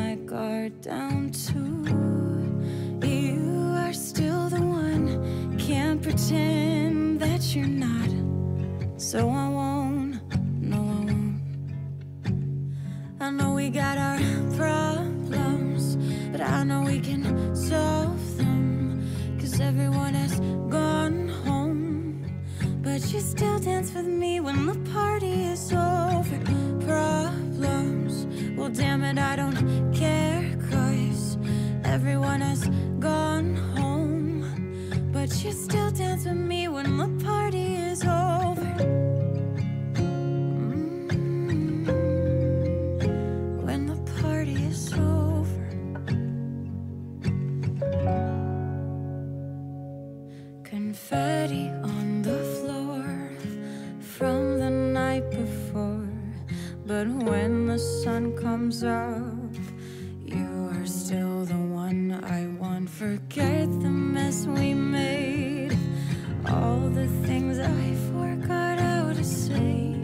my guard down too. You are still the one, can't pretend that you're not. So I won't, no, I won't. I know we got our problems, but I know we can solve them. Cause everyone has gone home. But you still dance with me when the party is over. Problems, well, damn it, I don't care. Cause everyone has gone home. But you still dance with me when the party is over. Mm, When the party is over. Confetti on the floor from the night before. But when the sun comes up, you are still the one I want. Forget the mess we made, all the things I forgot how to say.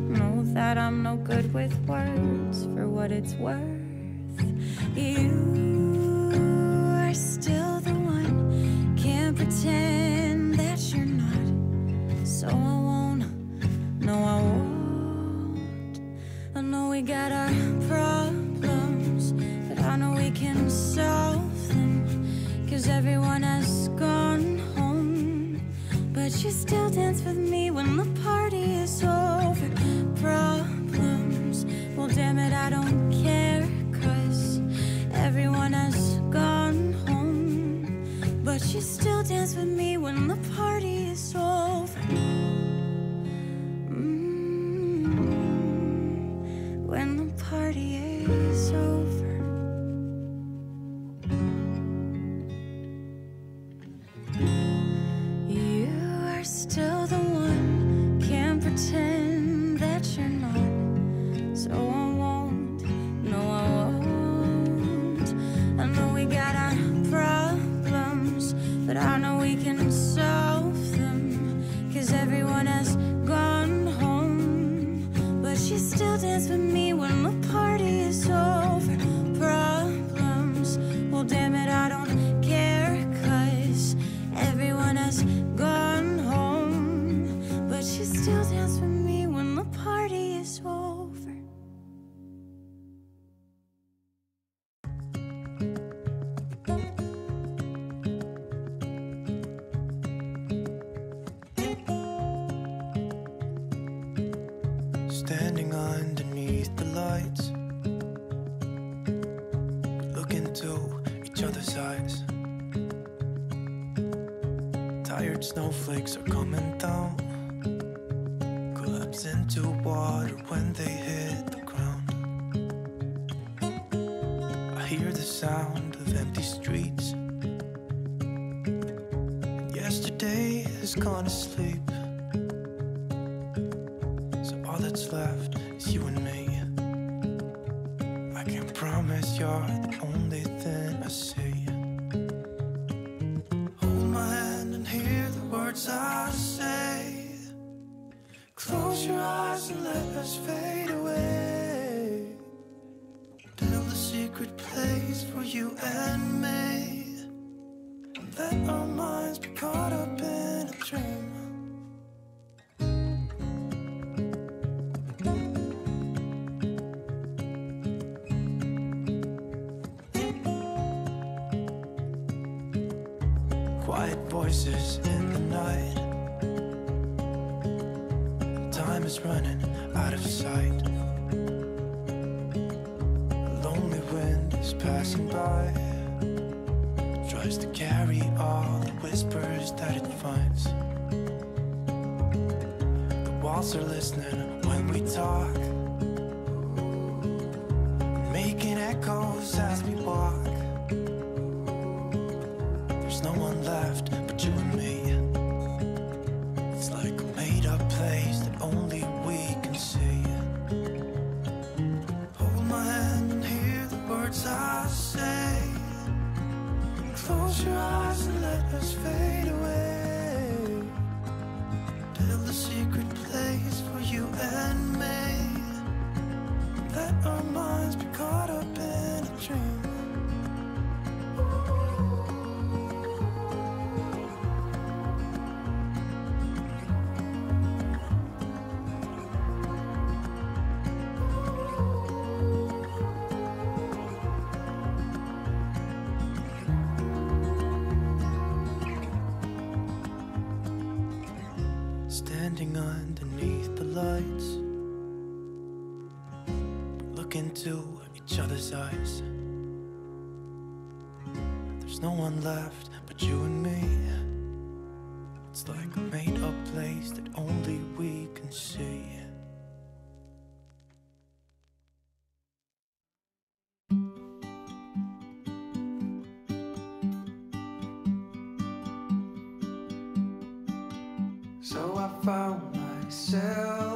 Know that I'm no good with words for what it's worth. You are still the one, can't pretend that you're not. So I won't, no, I won't. I know we got our Everyone has gone home. But you still dance with me when the party is over. Problems, well, damn it, I don't care. Cause everyone has gone home. But you still dance with me when the party is over. his eyes. There's no one left but you and me. It's like a made-up place that only we can see. So I found myself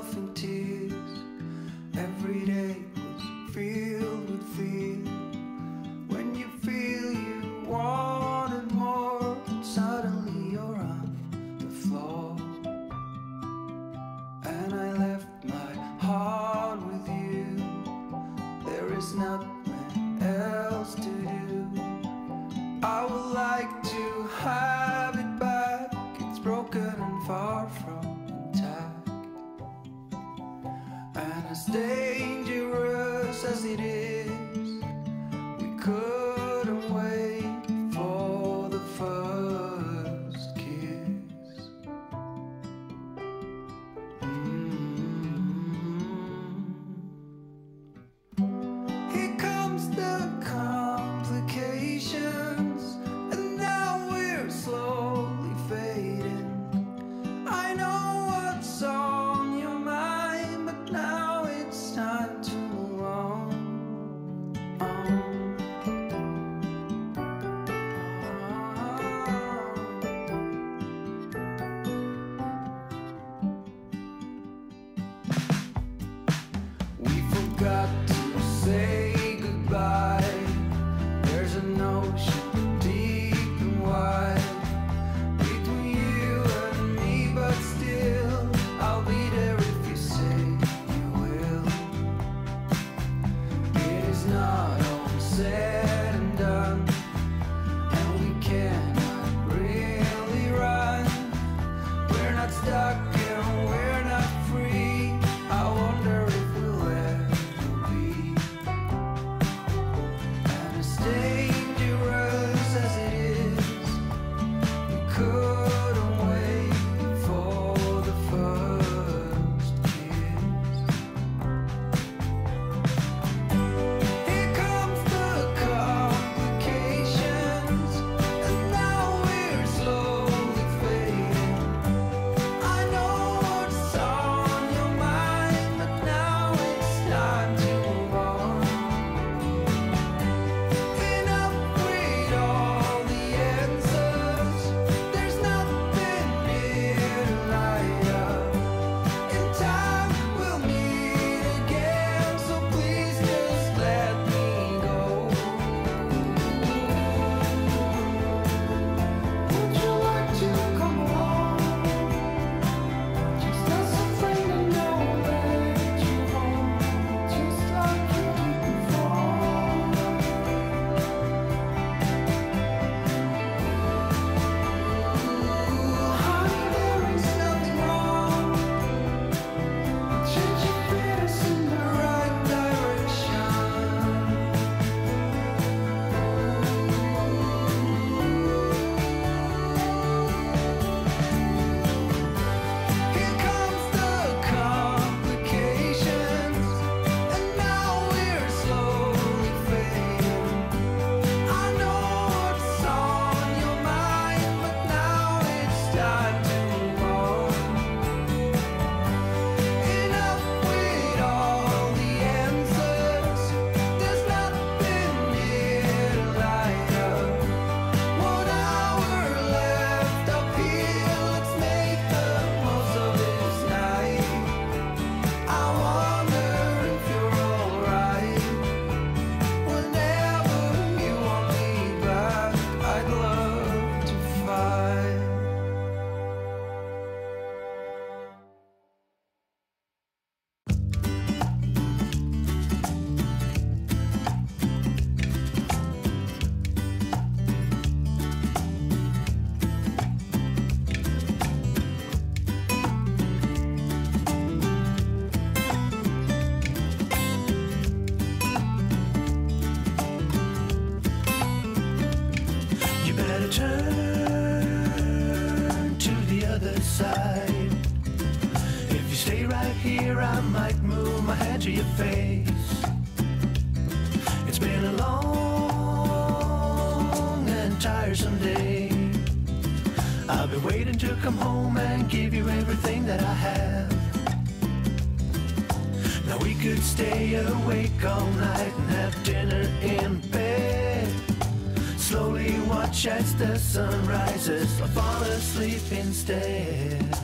sun rises, I fall asleep instead.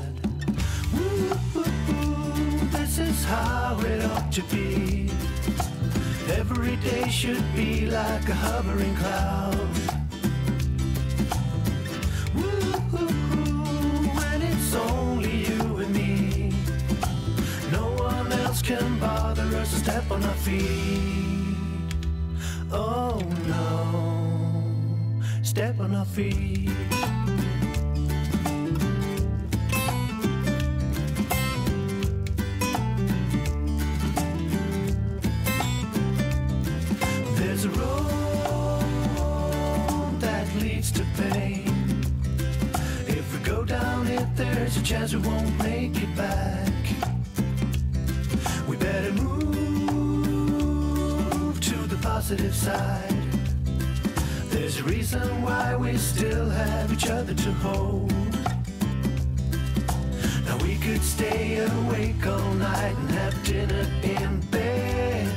Ooh, this is how it ought to be. Every day should be like a hovering cloud. still have each other to hold. Now we could stay awake all night and have dinner in bed.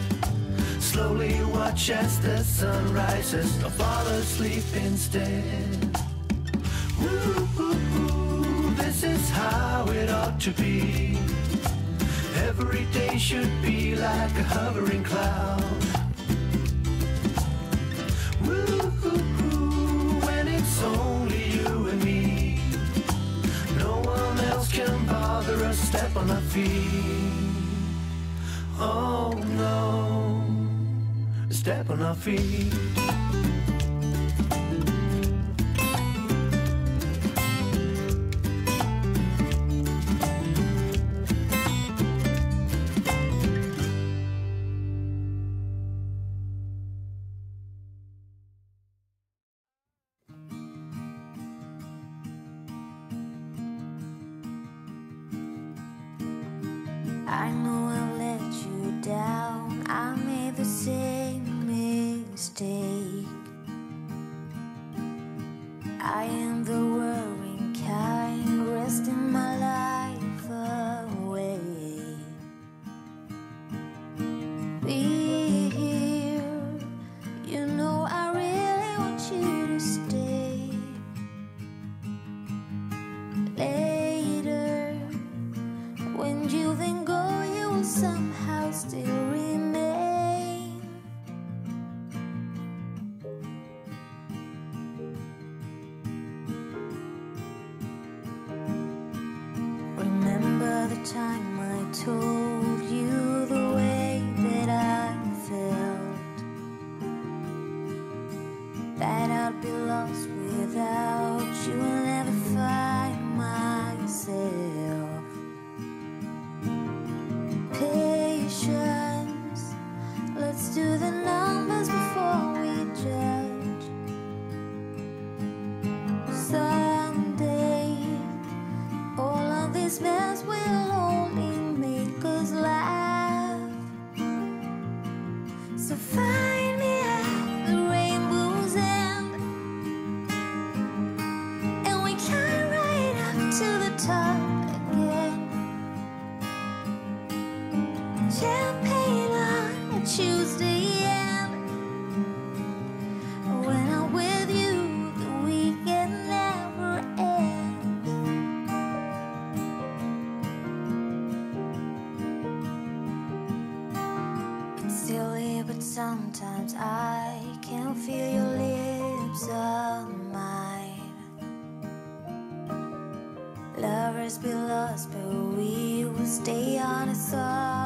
Slowly watch as the sun rises, or fall asleep instead. Ooh, this is how it ought to be. Every day should be like a hovering cloud. feet. Oh no, step on our feet. be lost, but we will stay on a song.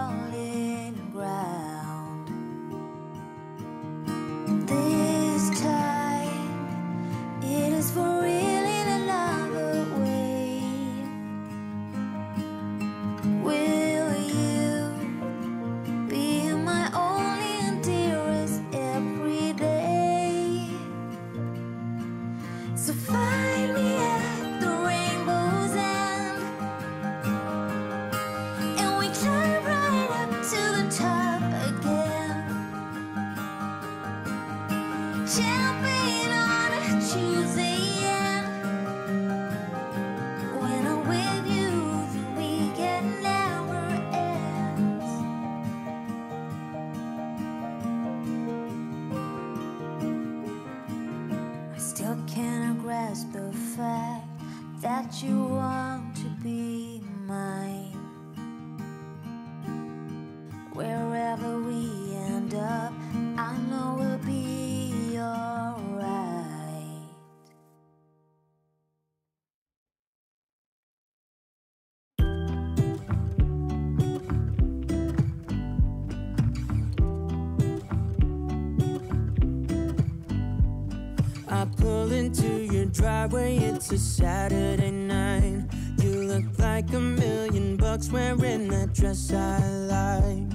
highway, it's a Saturday night. You look like a million bucks wearing that dress I like.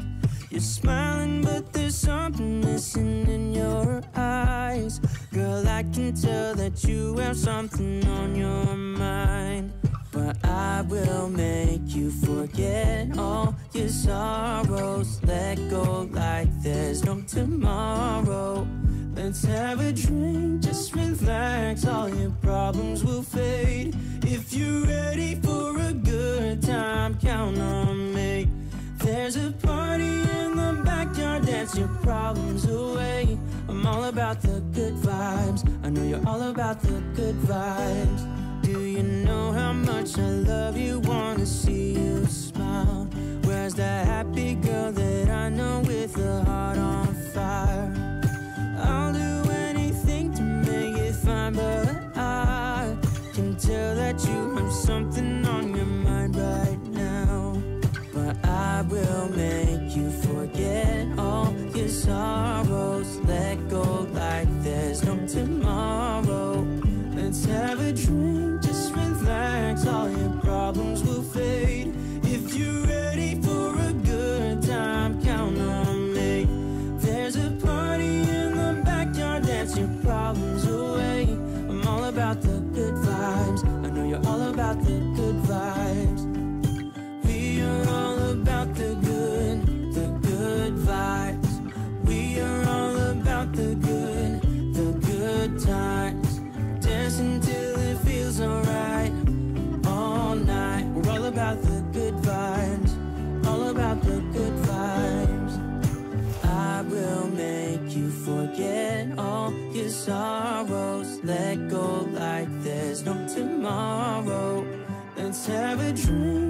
You're smiling, but there's something missing in your eyes. Girl, I can tell that you have something on your mind. But I will make you forget all your sorrows. Let go like there's no tomorrow. about the good vibes. I know you're all about the good vibes. Do you know how much I love you? Wanna see you smile. Where's that happy girl that I know with a heart on fire? I'll do anything to make it fine, but I can tell that you have something on your mind right now. But I will make you forget all your sorrows, let go tomorrow. Let's have a drink, just relax, all your problems will fade if you. sorrows. Let go like there's no tomorrow. Let's have a dream.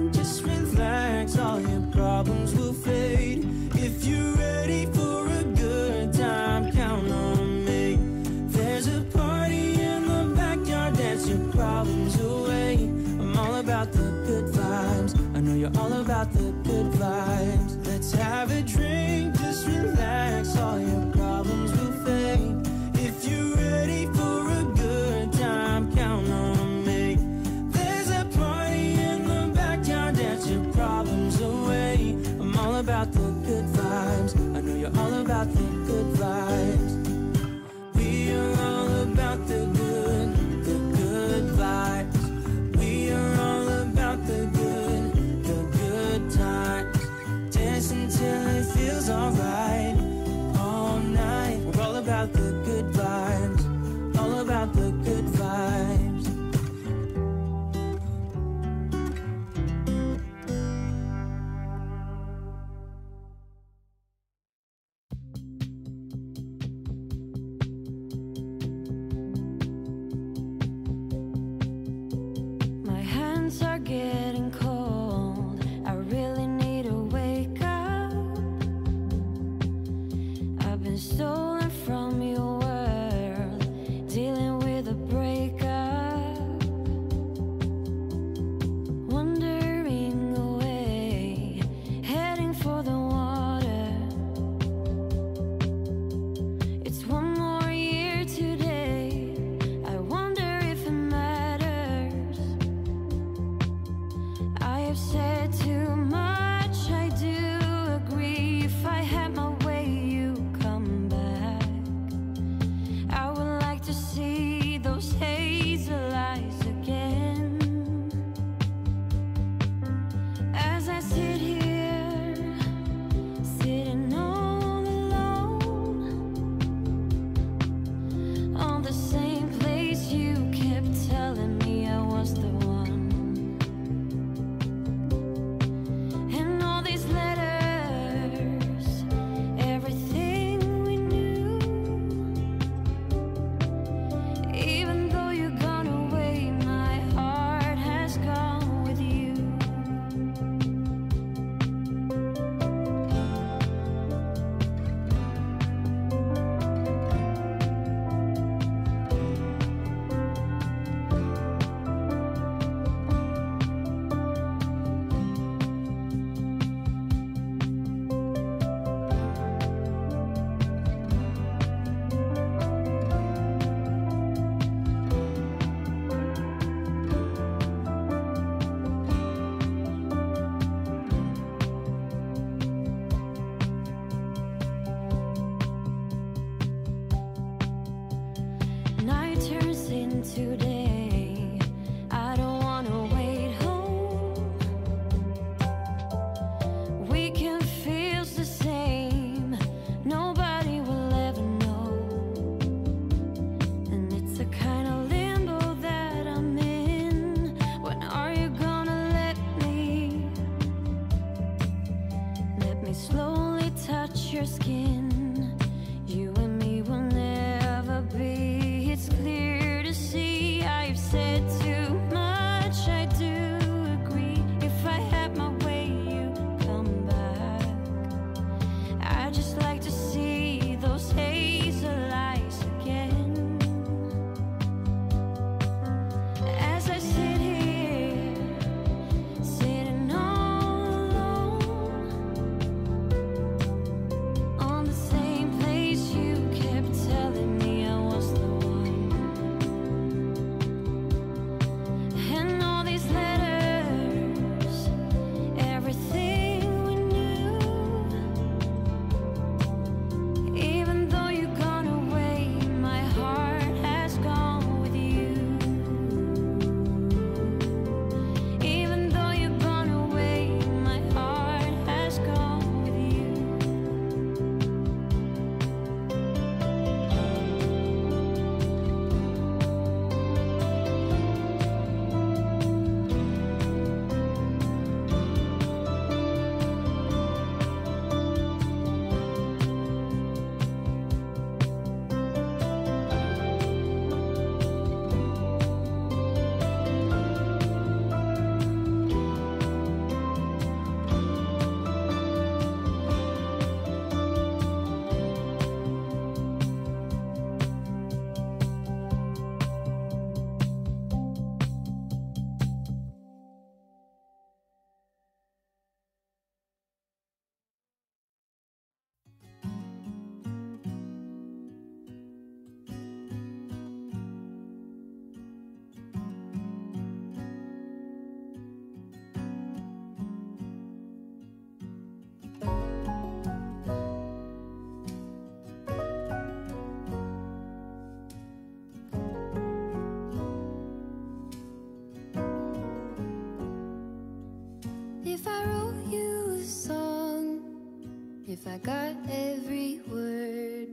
I got every word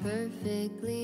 perfectly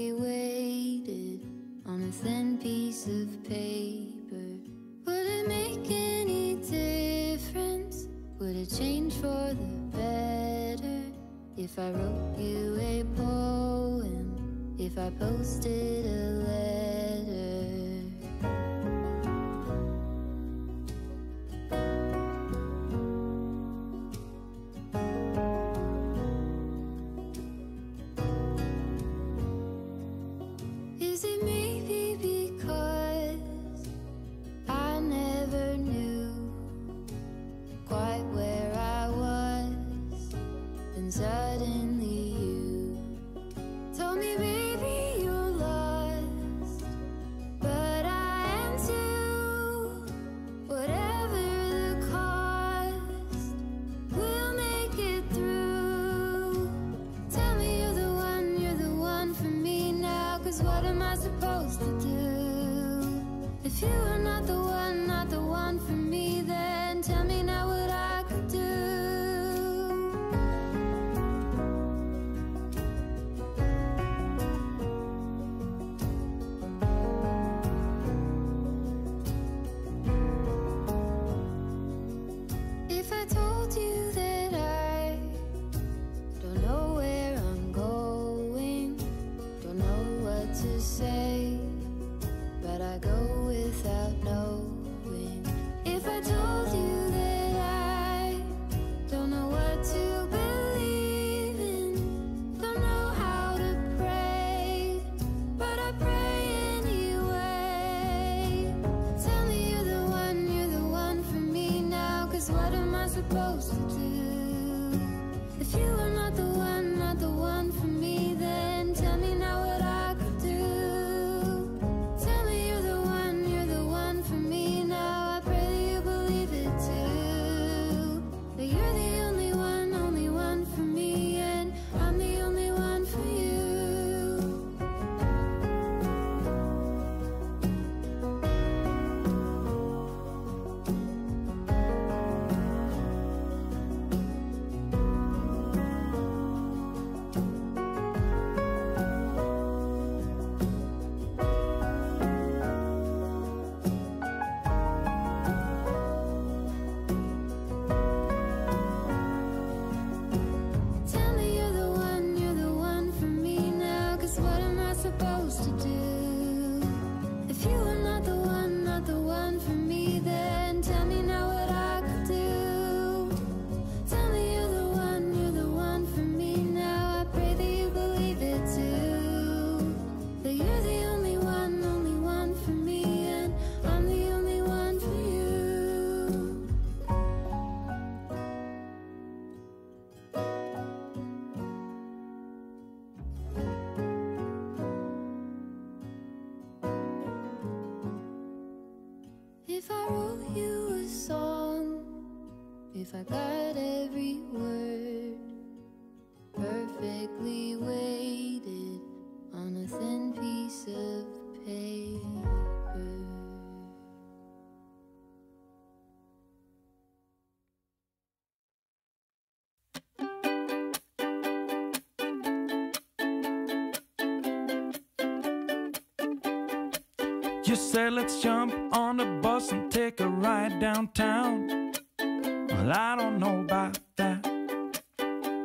said, let's jump on the bus and take a ride downtown. Well, I don't know about that.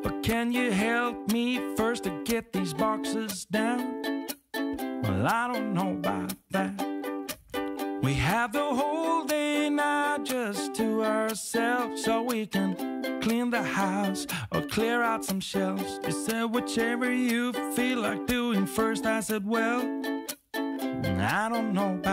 But can you help me first to get these boxes down? Well, I don't know about that. We have the whole day now just to ourselves, so we can clean the house or clear out some shelves. You said, whichever you feel like doing first. I said, well, I don't know about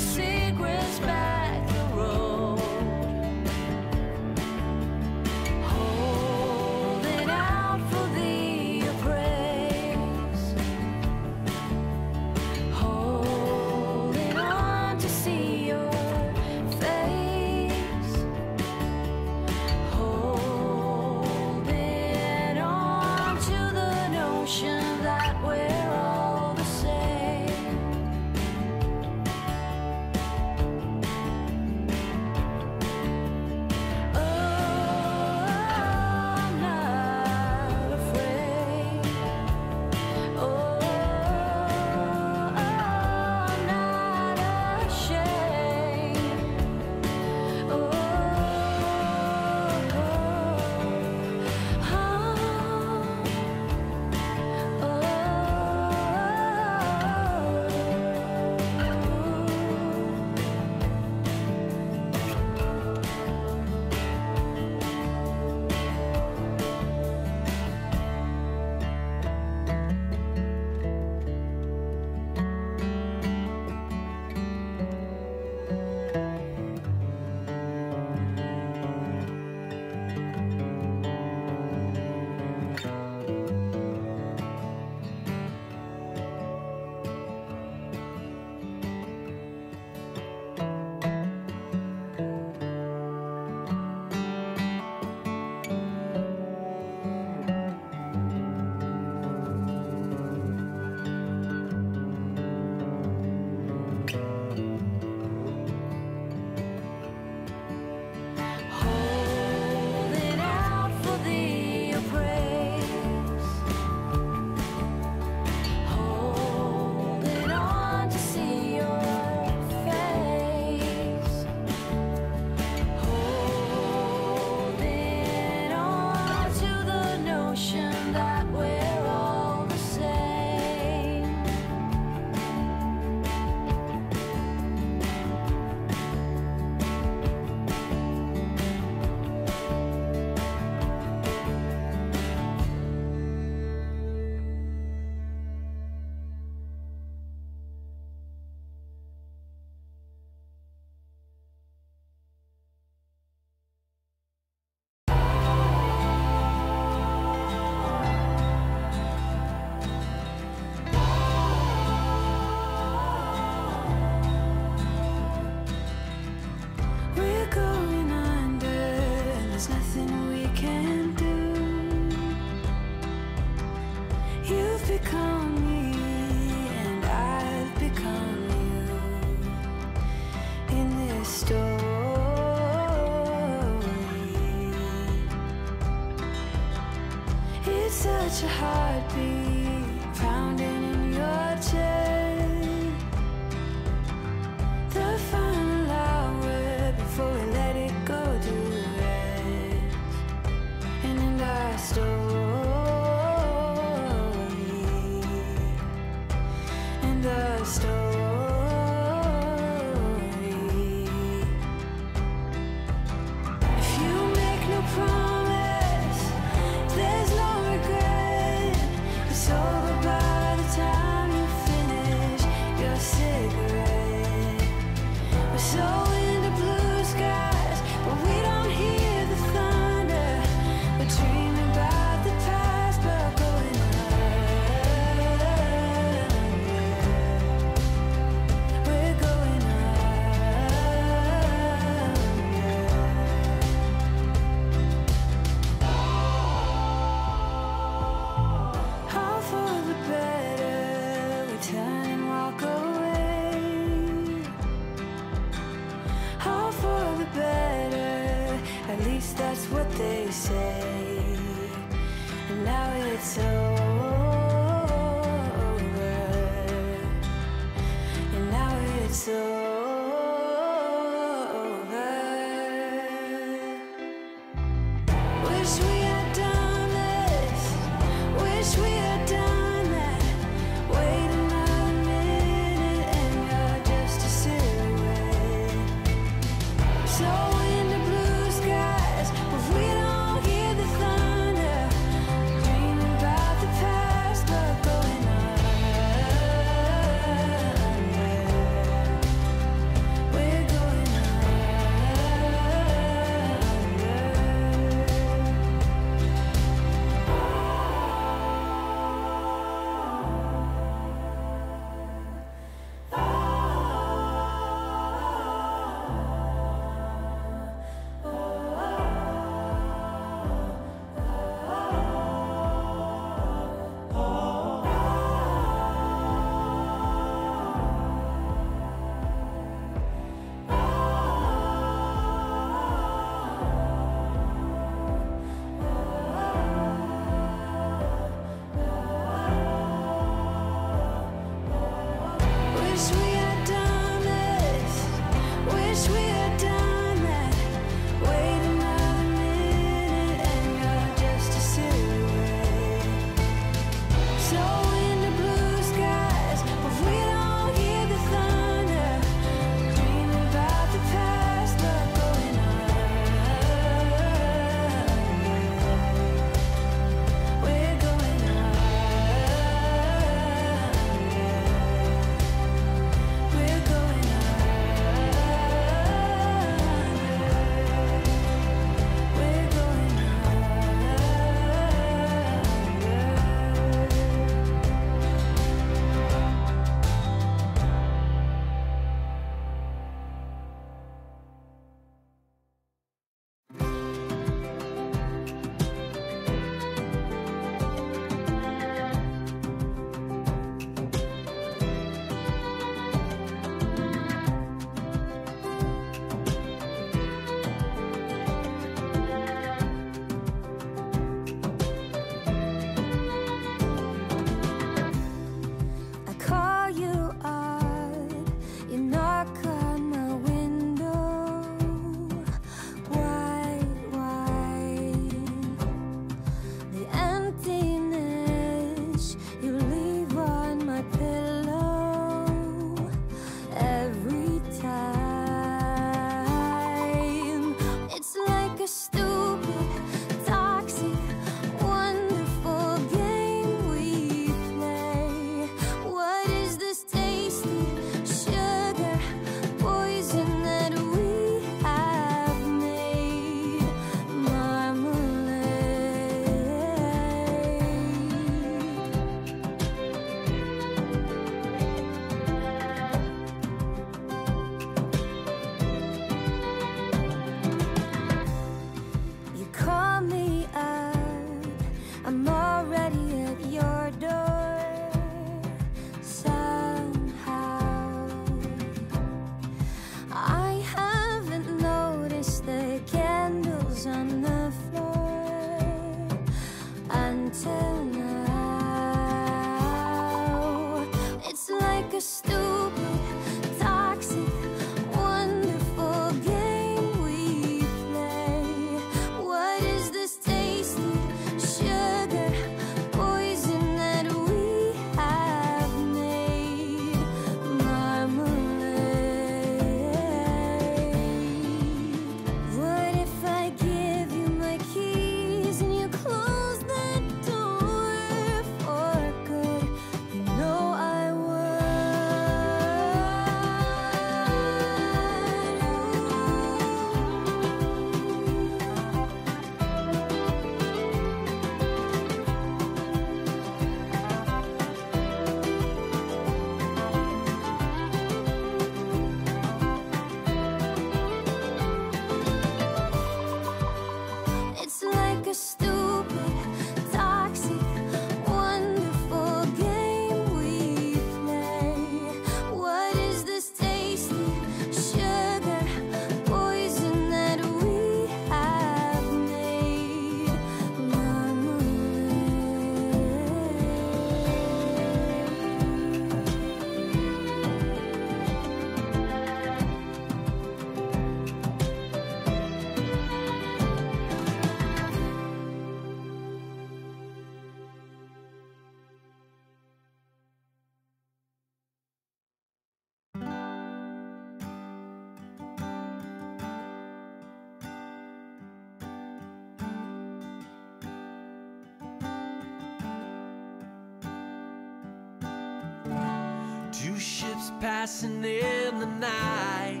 passing in the night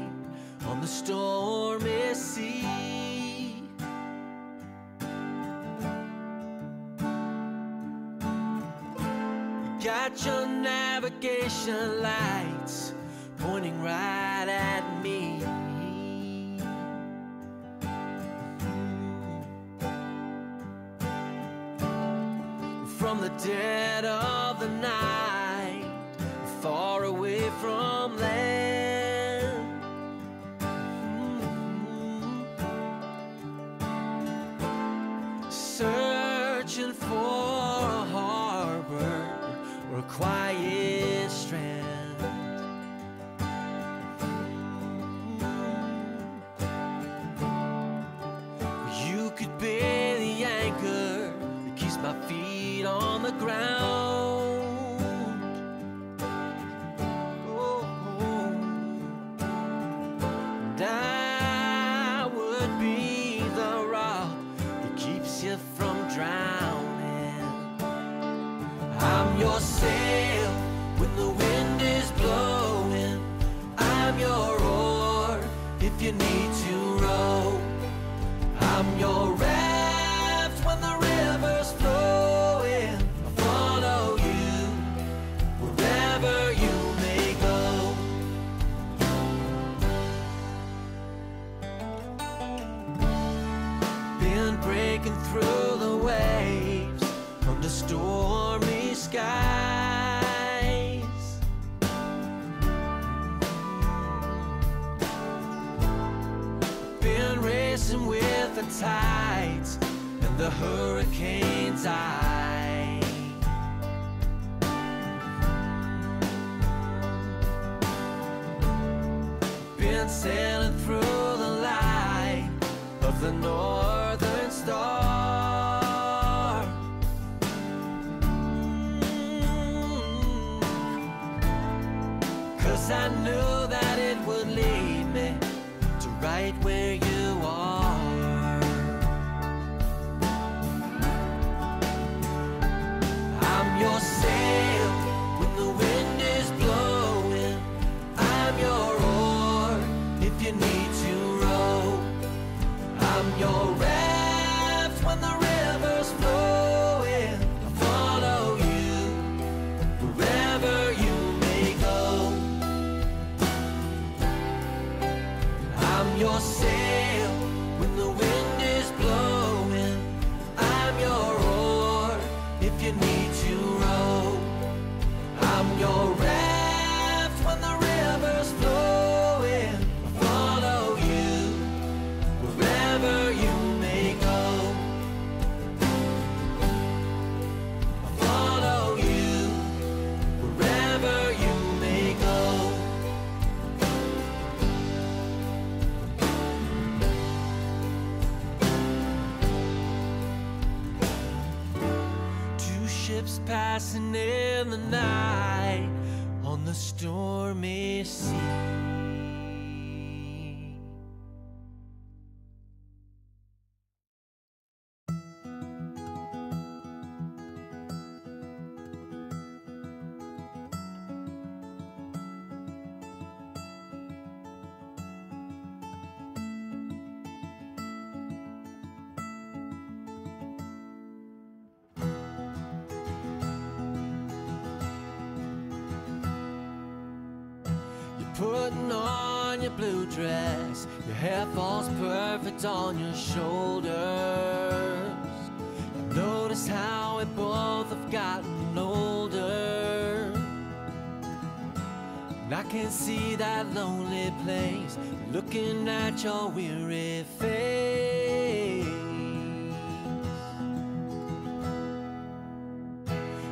on the stormy sea. You got your navigation light. passing in the night. hair falls perfect on your shoulders. Notice how we both have gotten older. And I can see that lonely place looking at your weary face.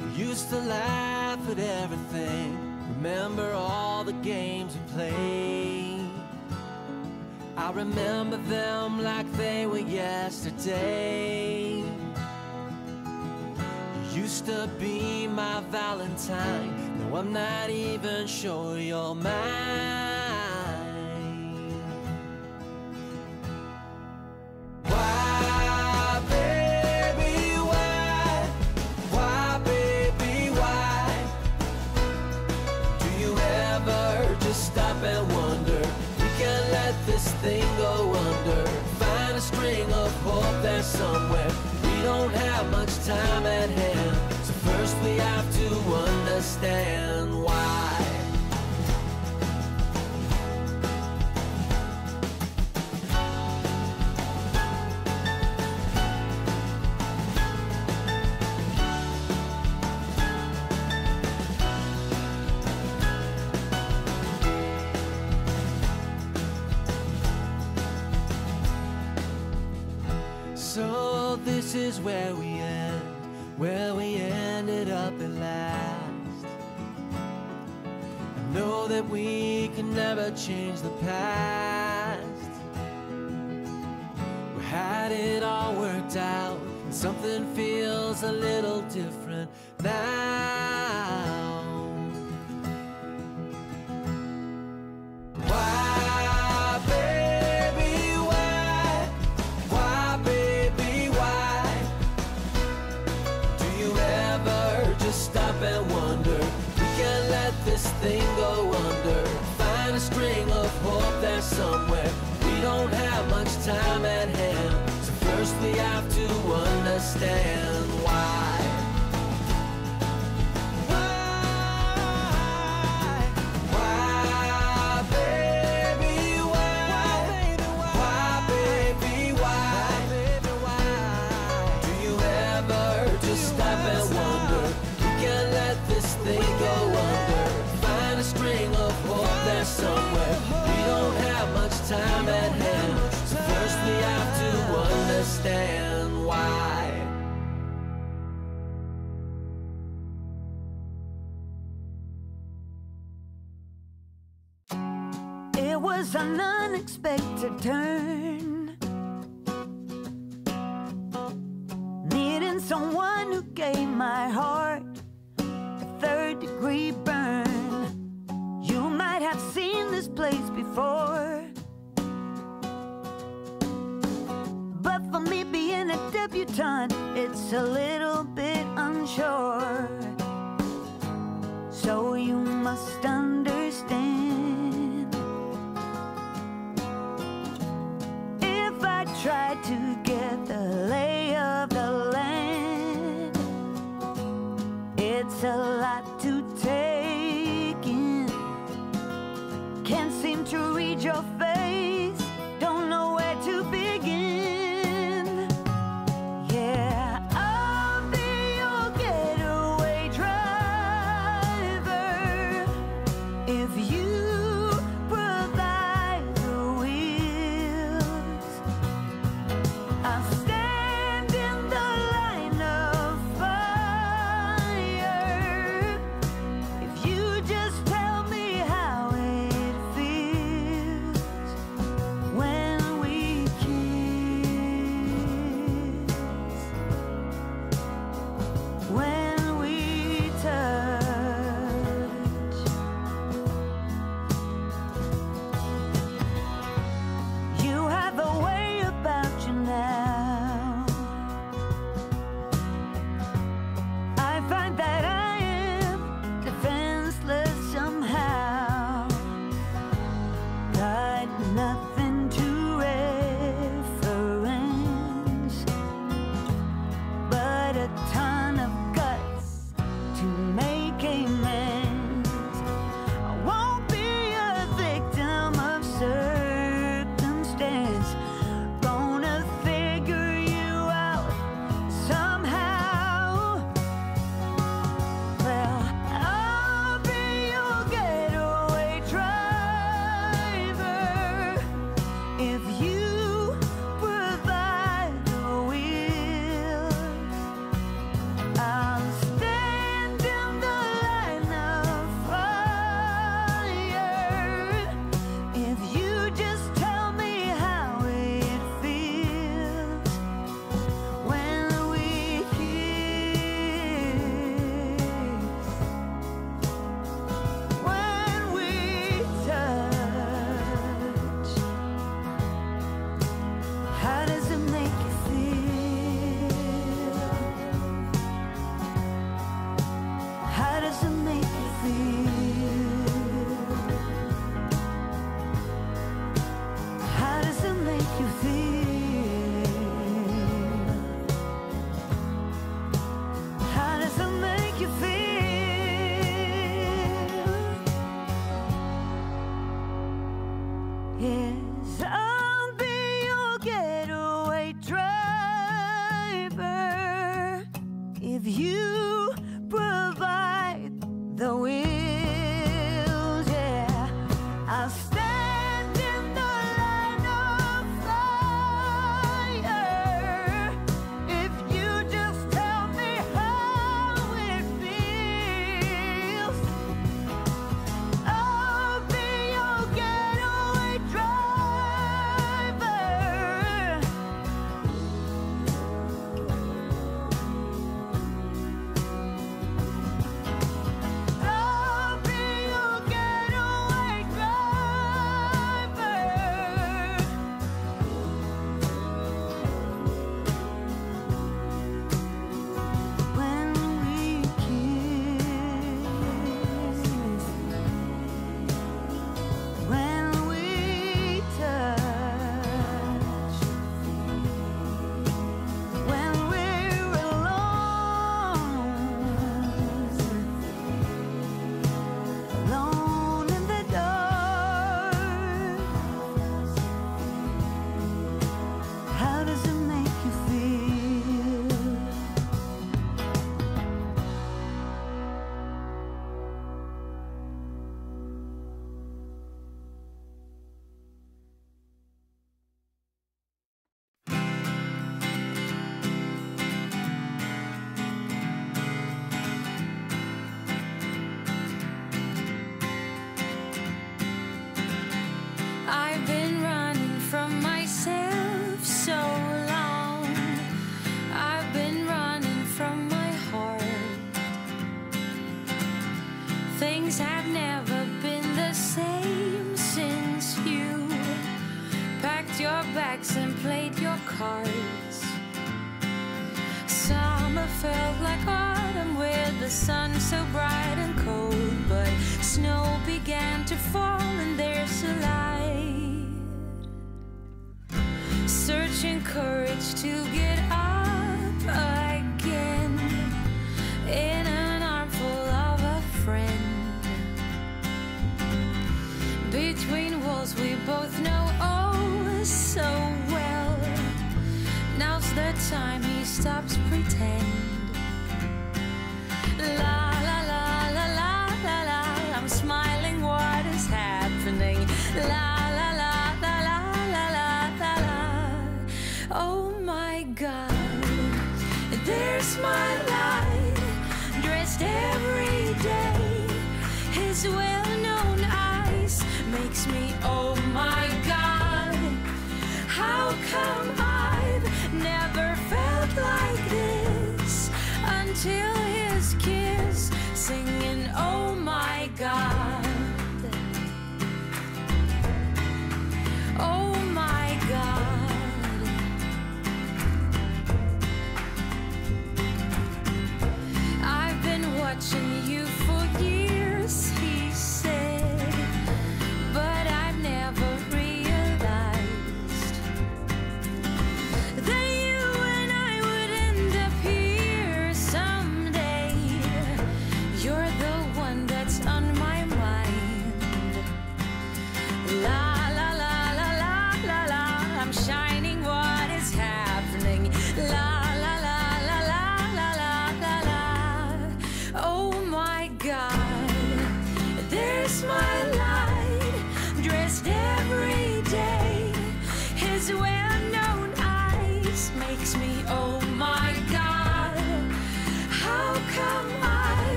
We used to laugh at everything, remember all the games we played. I remember them like they were yesterday. You used to be my Valentine. Now I'm not even sure you're mine. never change the past. We had it all worked out, and something feels a little different. stay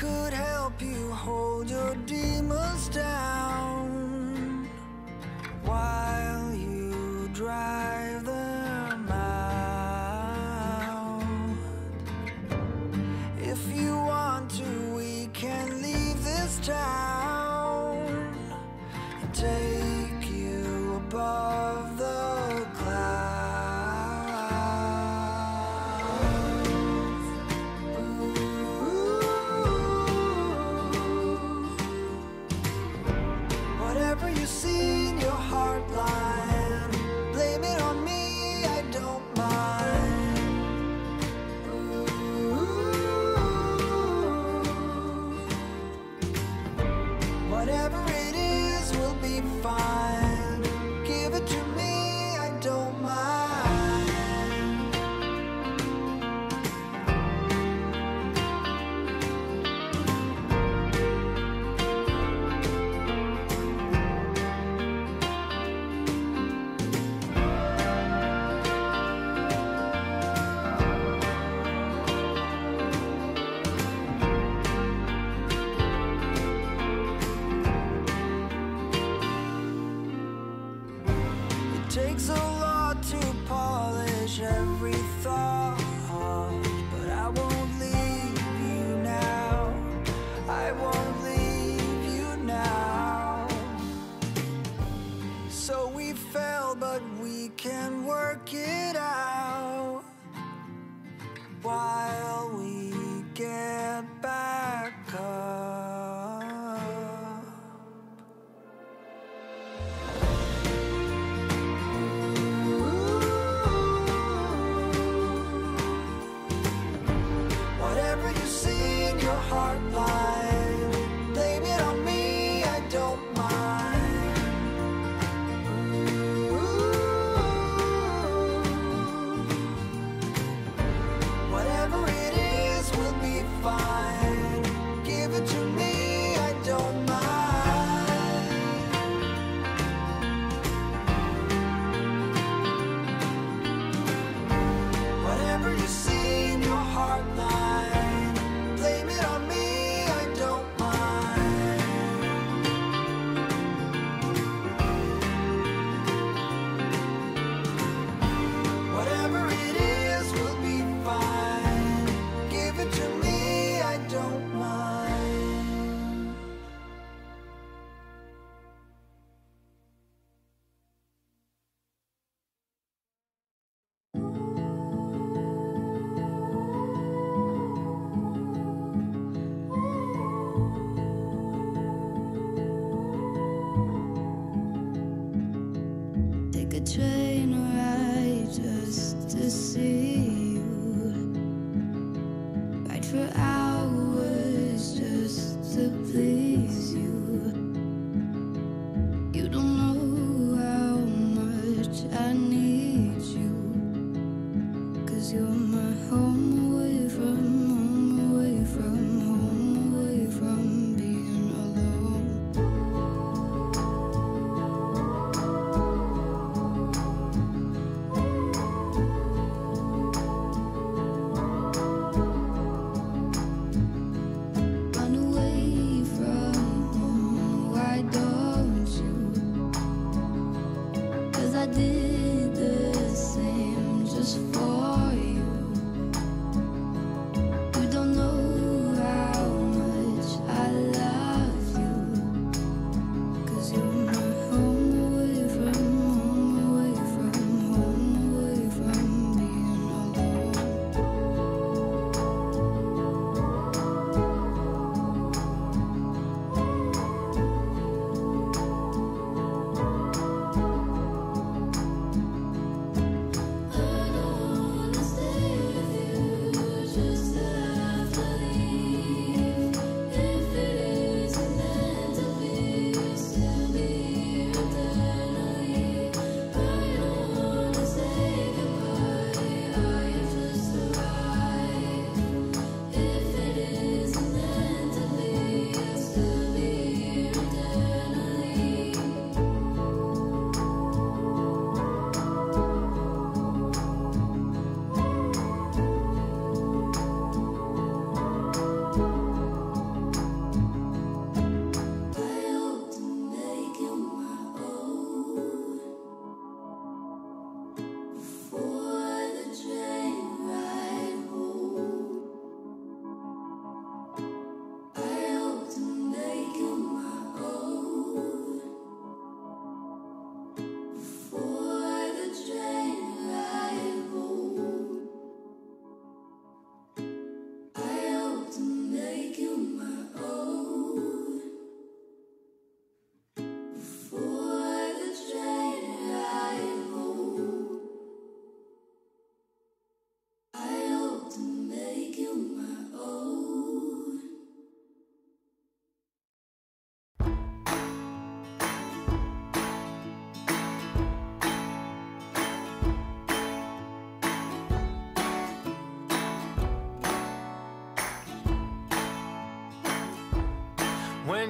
could help you hold your demons down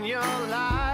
your life's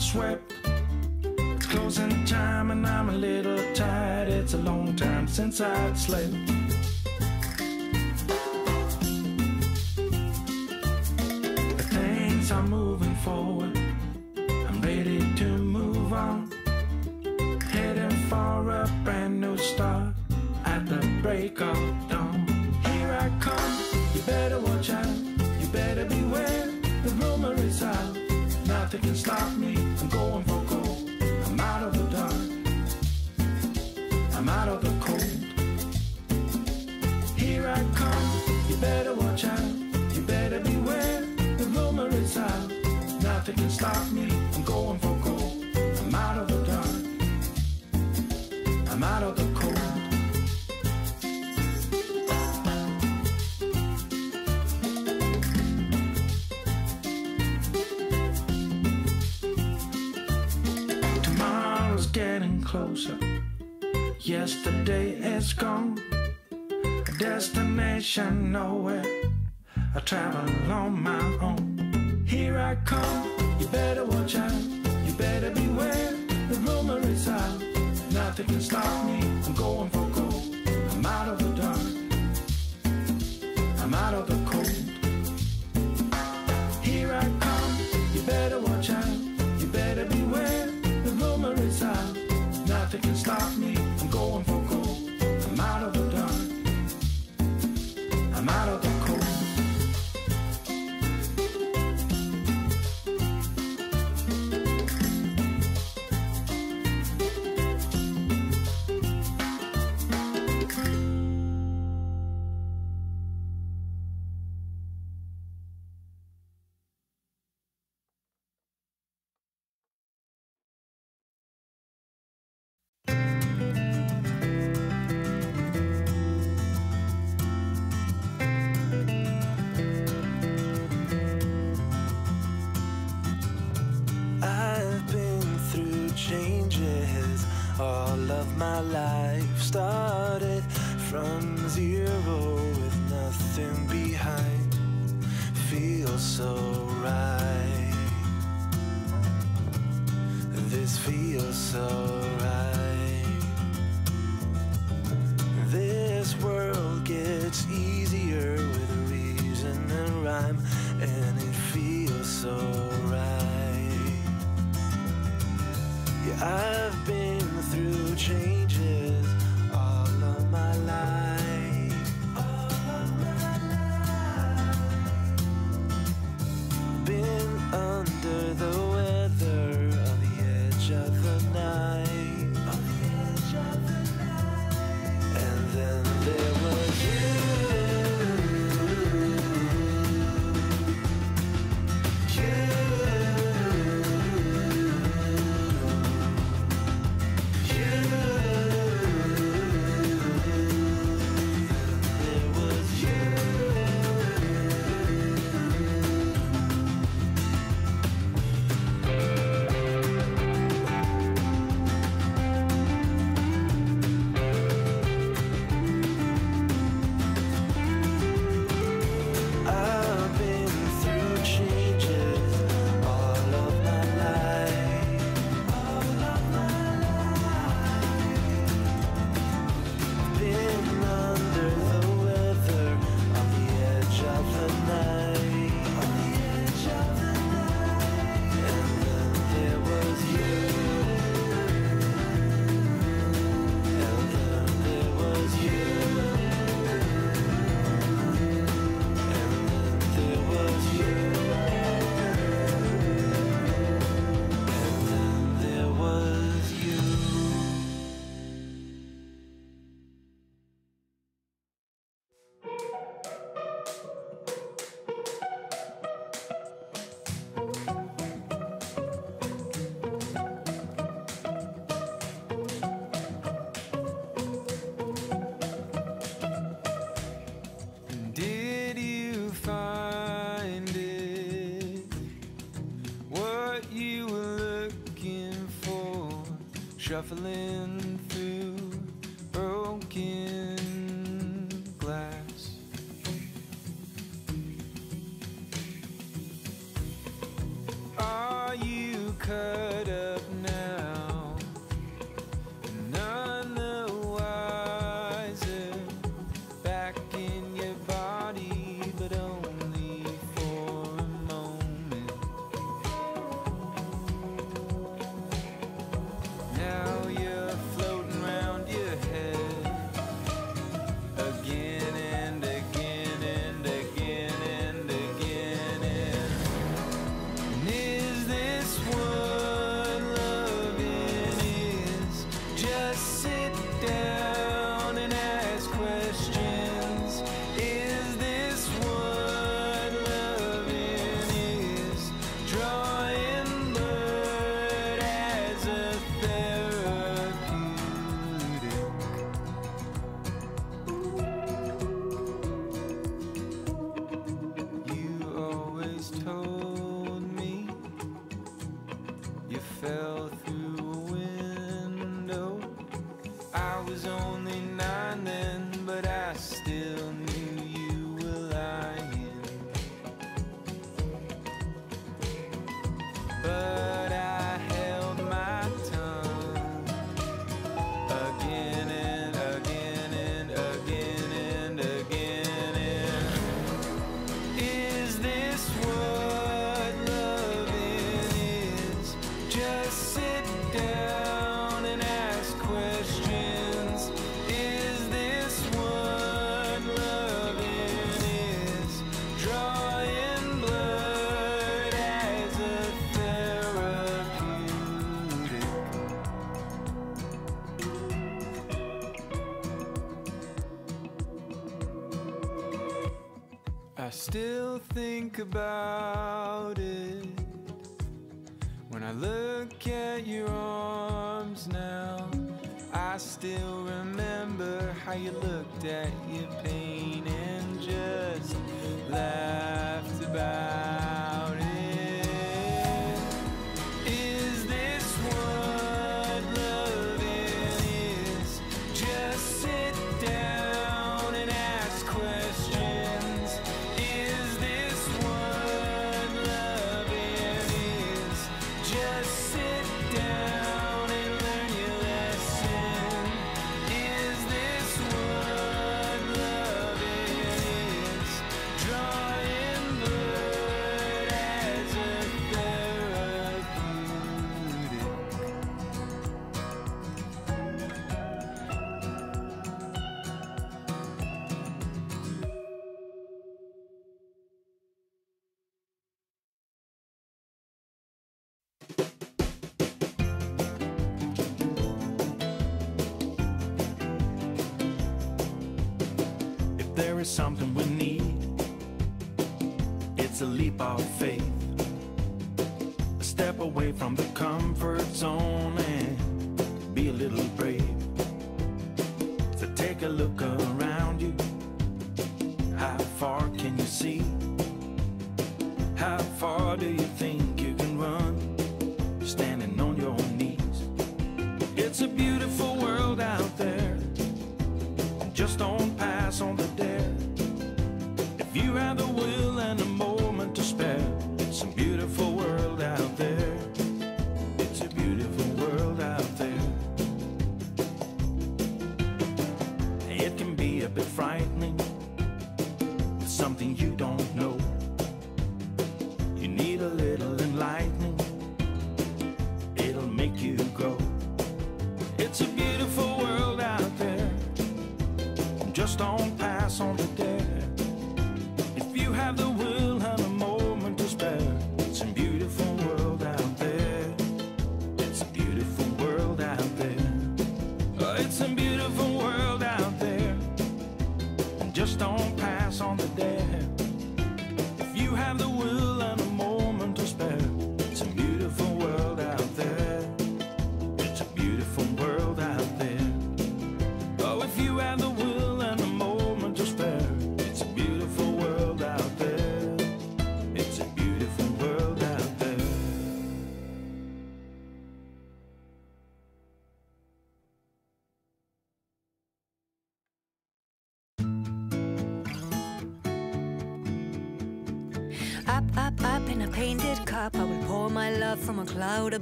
swept. It's closing time and I'm a little tired. It's a long time since I've slept. travel on my shuffling think about something we need. It's a leap of faith, a step away from the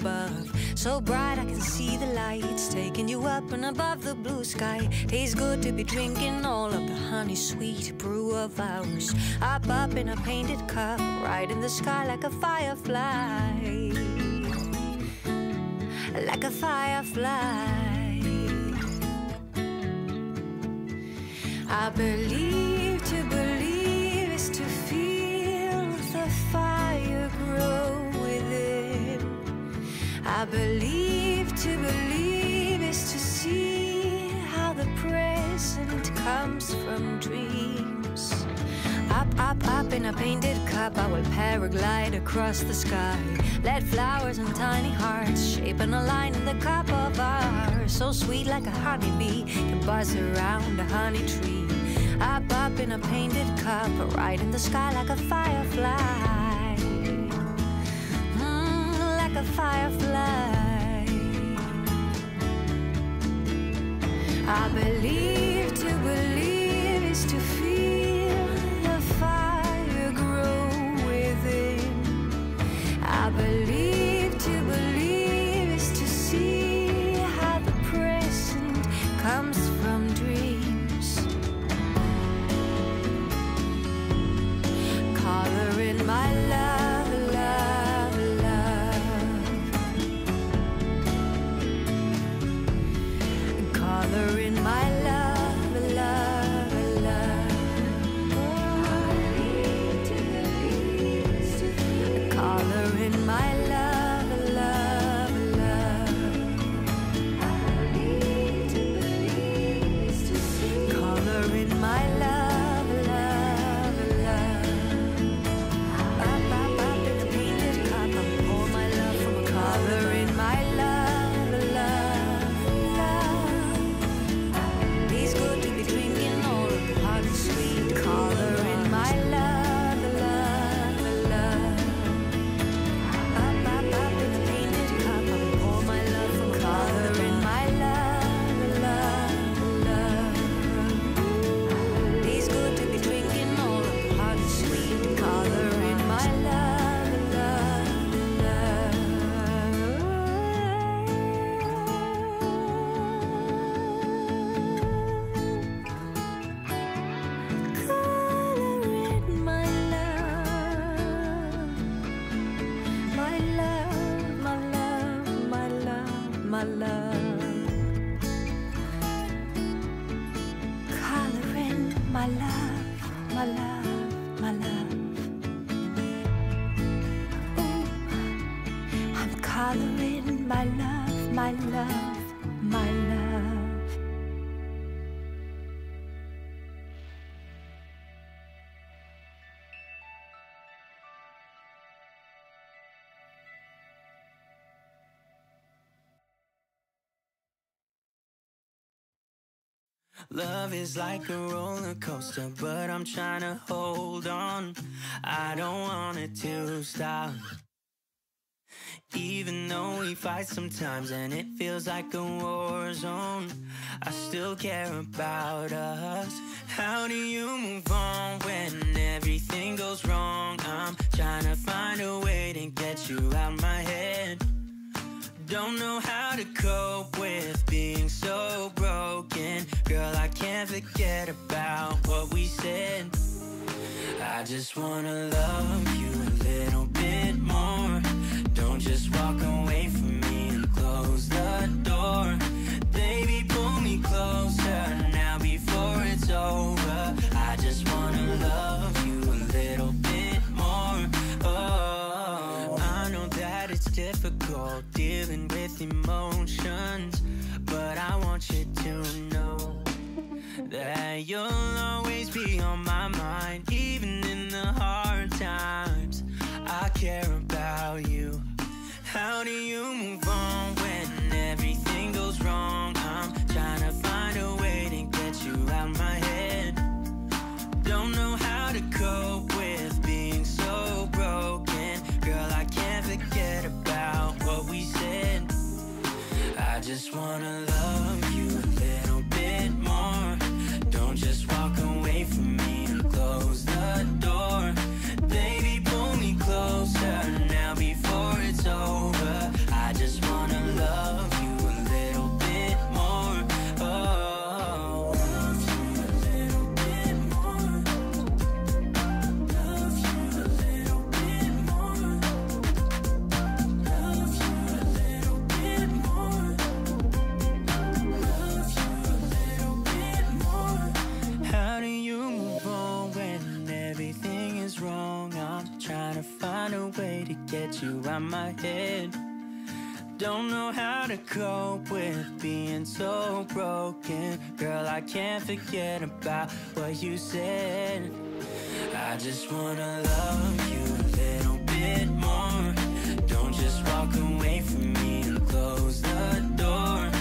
above. So bright I can see the lights taking you up and above the blue sky. Tastes good to be drinking all of the honey sweet brew of ours. Up up in a painted cup, right in the sky like a firefly. Like a firefly. I believe. To believe is to see how the present comes from dreams. Up, up, up in a painted cup, I will paraglide across the sky. Let flowers and tiny hearts shape a line in the cup of ours. So sweet like a honeybee can buzz around a honey tree. Up, up in a painted cup, right in the sky like a firefly. Love is like a roller coaster, but I'm trying to hold on. I don't want it to stop. Even though we fight sometimes and it feels like a war zone, I still care about us. How do you move on when everything goes wrong? I'm trying to find a way to get you out of my head. Don't know how to cope with being so broken. Girl, I can't forget about what we said. I just wanna love you a little bit more. Don't just walk away from me and close the door. Baby, pull me closer now before it's over. I just wanna love that you'll always be on my mind, even in the hard times. I care about you. How do you move on when everything goes wrong? I'm trying to find a way to get you out of my head. Don't know how to cope with being so broken. Girl, I can't forget about what we said. I just wanna get you out my head. Don't know how to cope with being so broken. Girl, I can't forget about what you said. I just wanna love you a little bit more. Don't just walk away from me and close the door.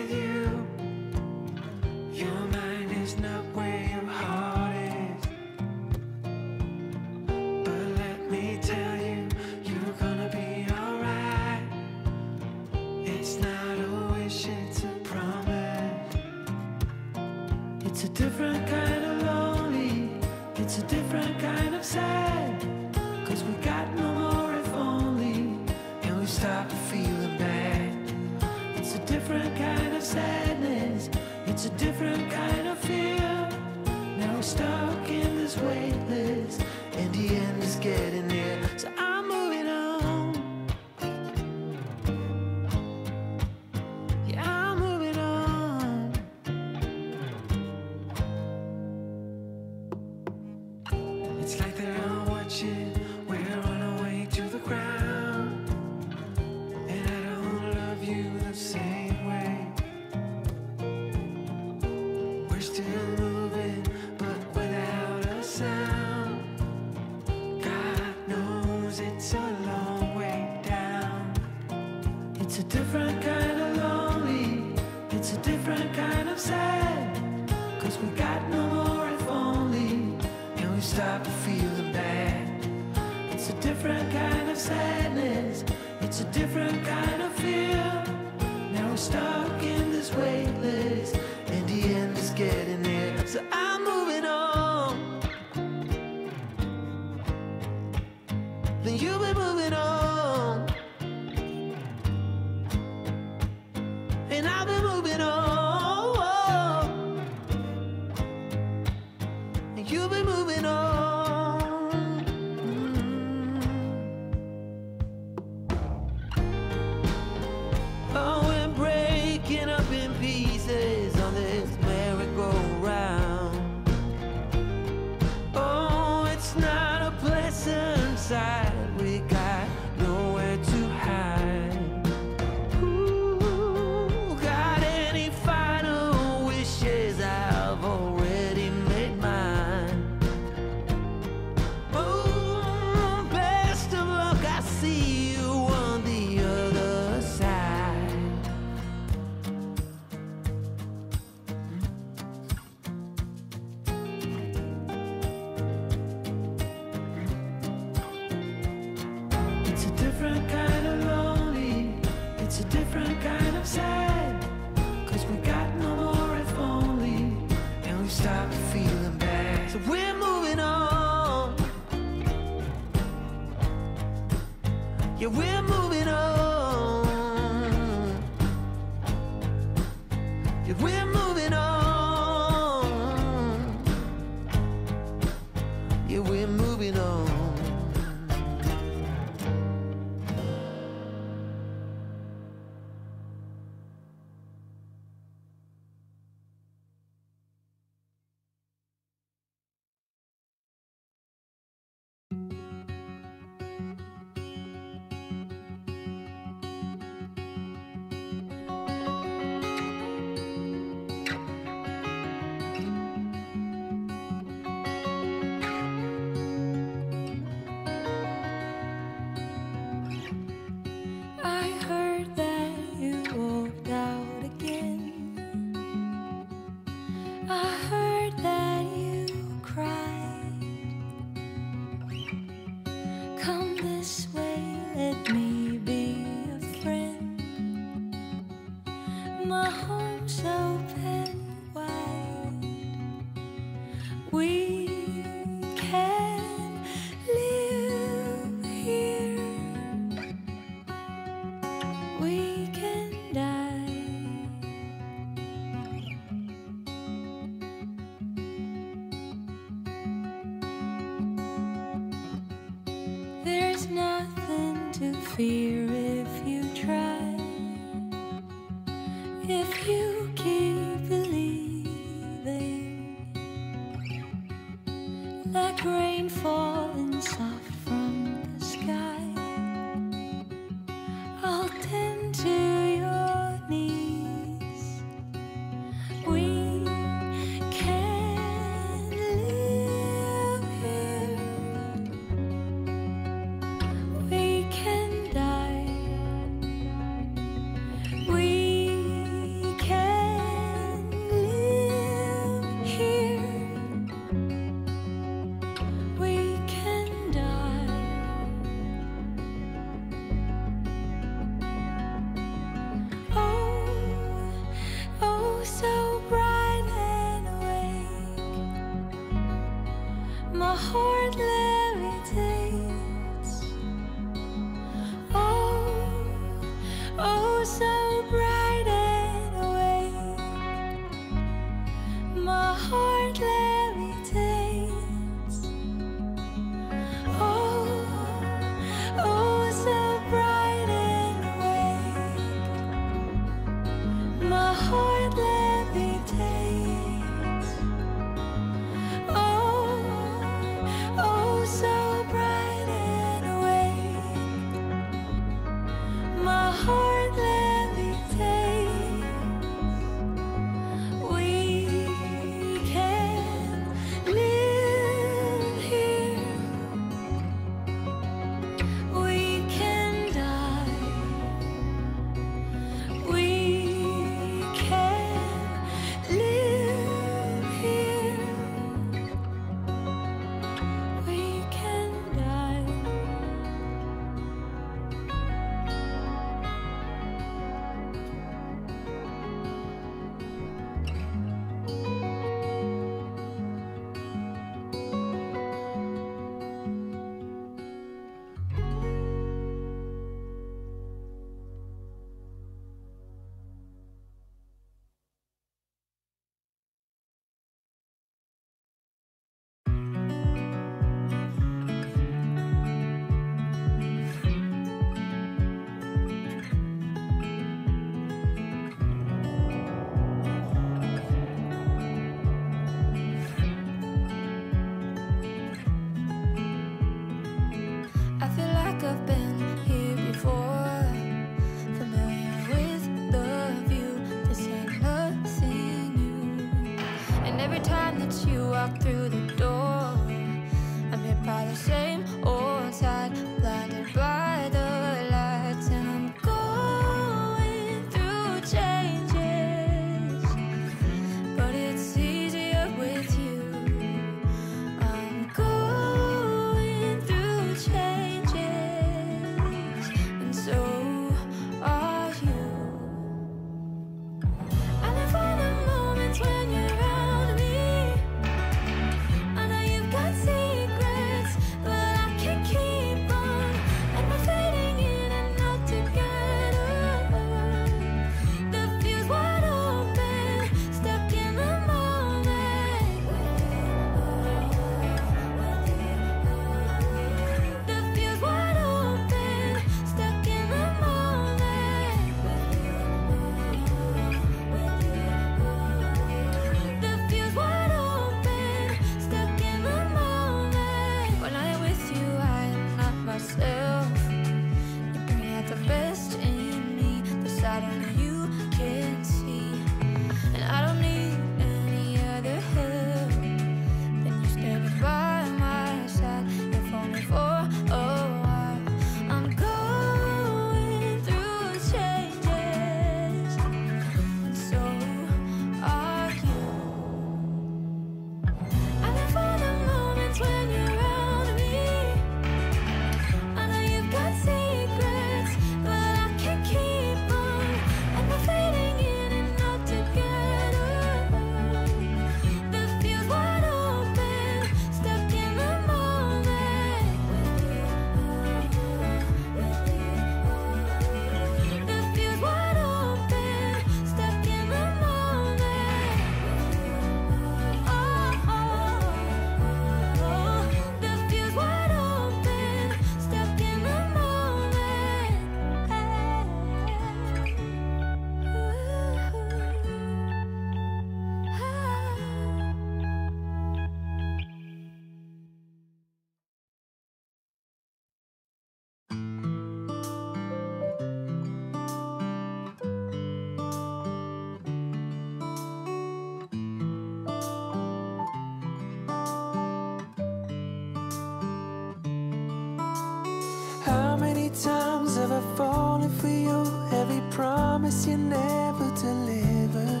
promise you never deliver.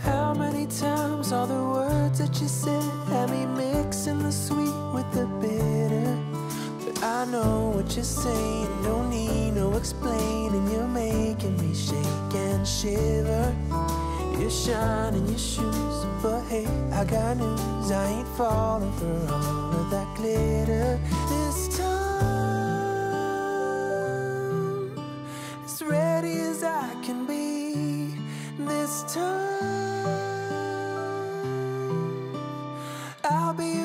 How many times are the words that you said had me mixing the sweet with the bitter? But I know what you're saying, No need no explaining. You're making me shake and shiver. You're shining your shoes, but hey, I got news. I ain't falling for all. I'll be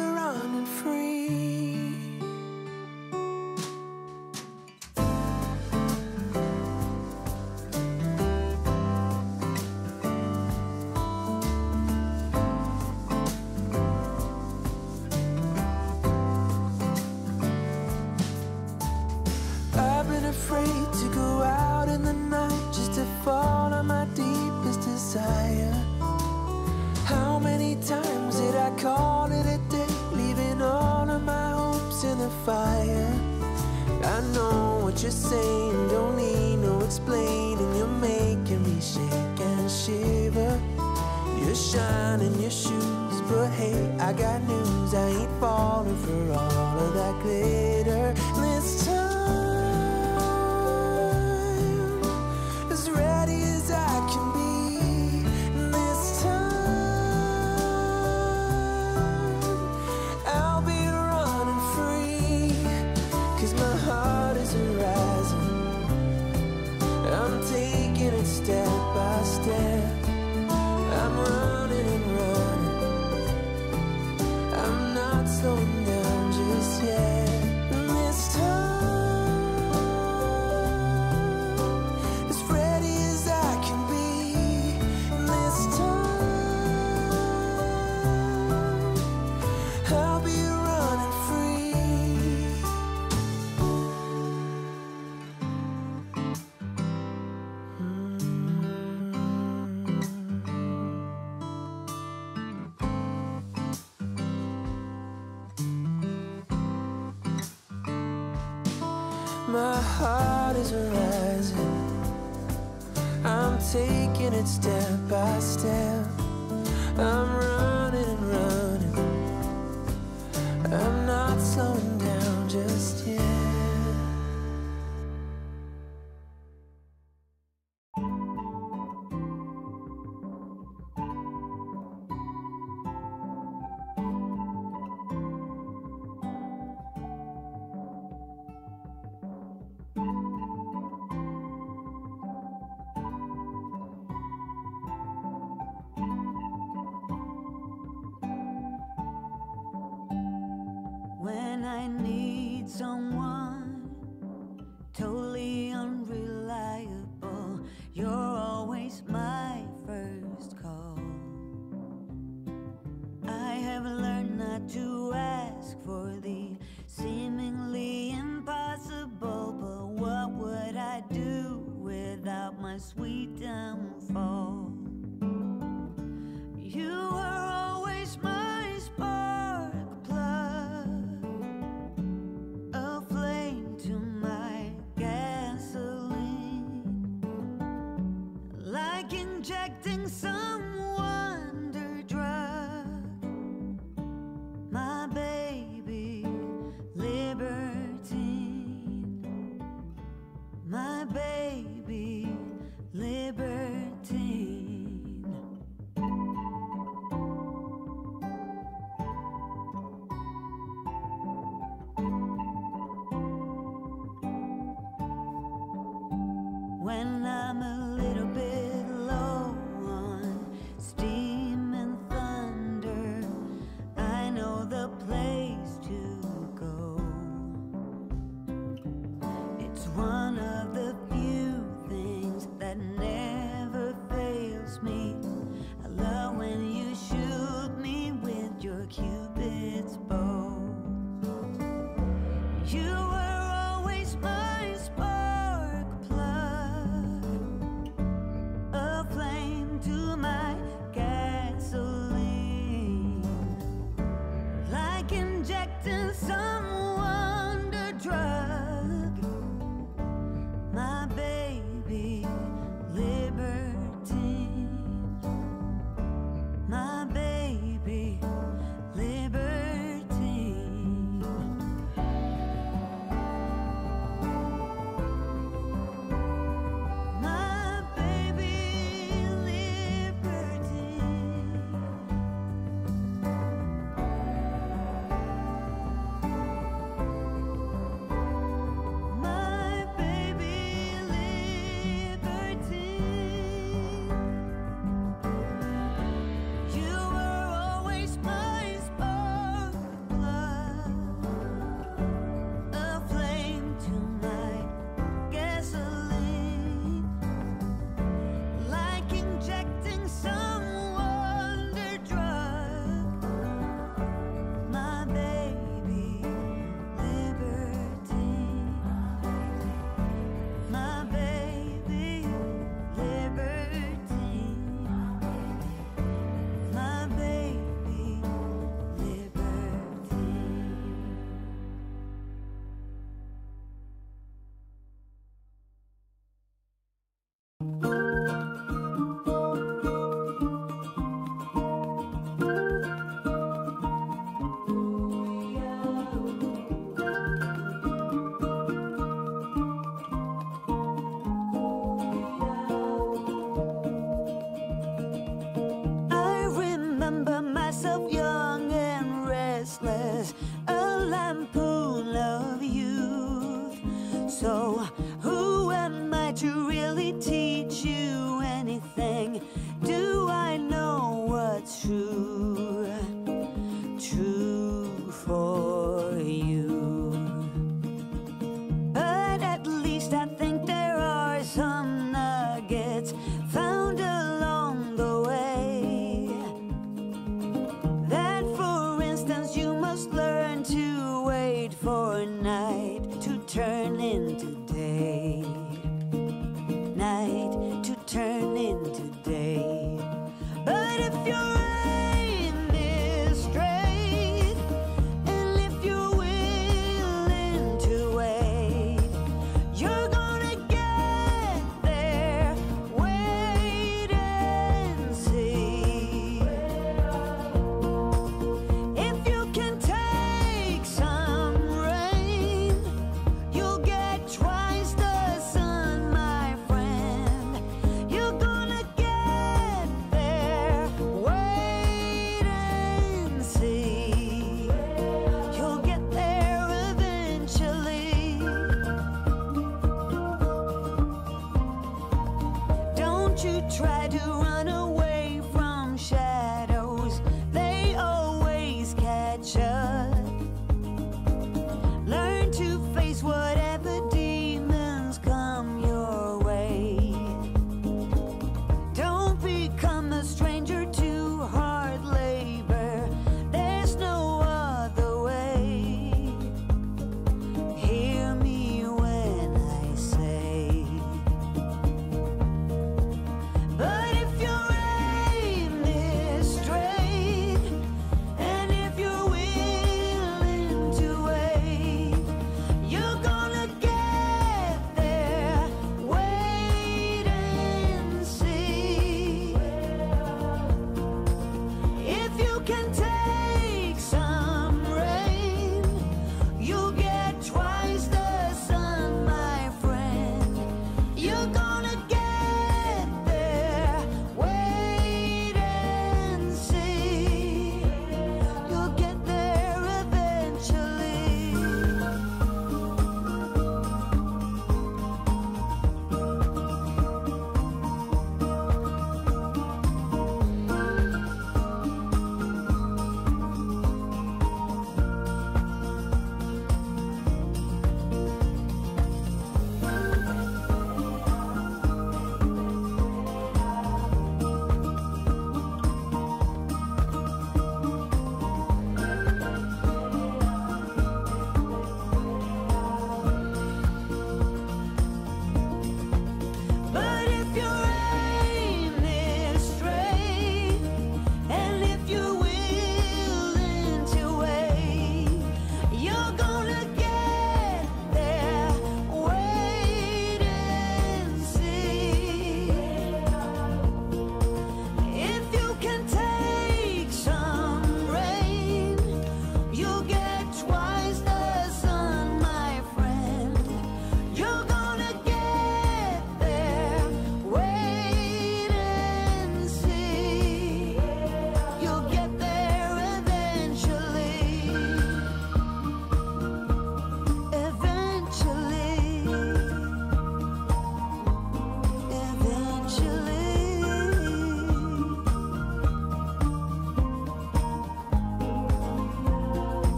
you try to run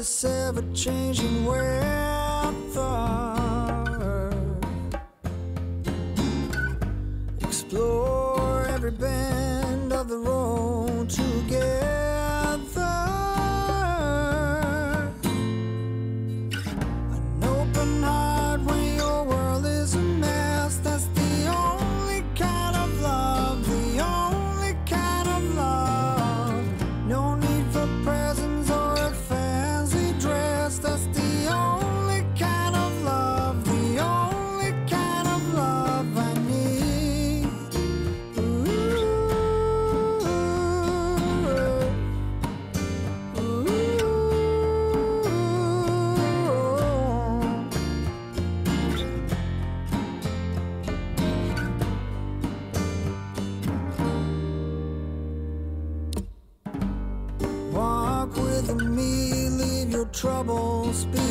this ever changing weather. Troubles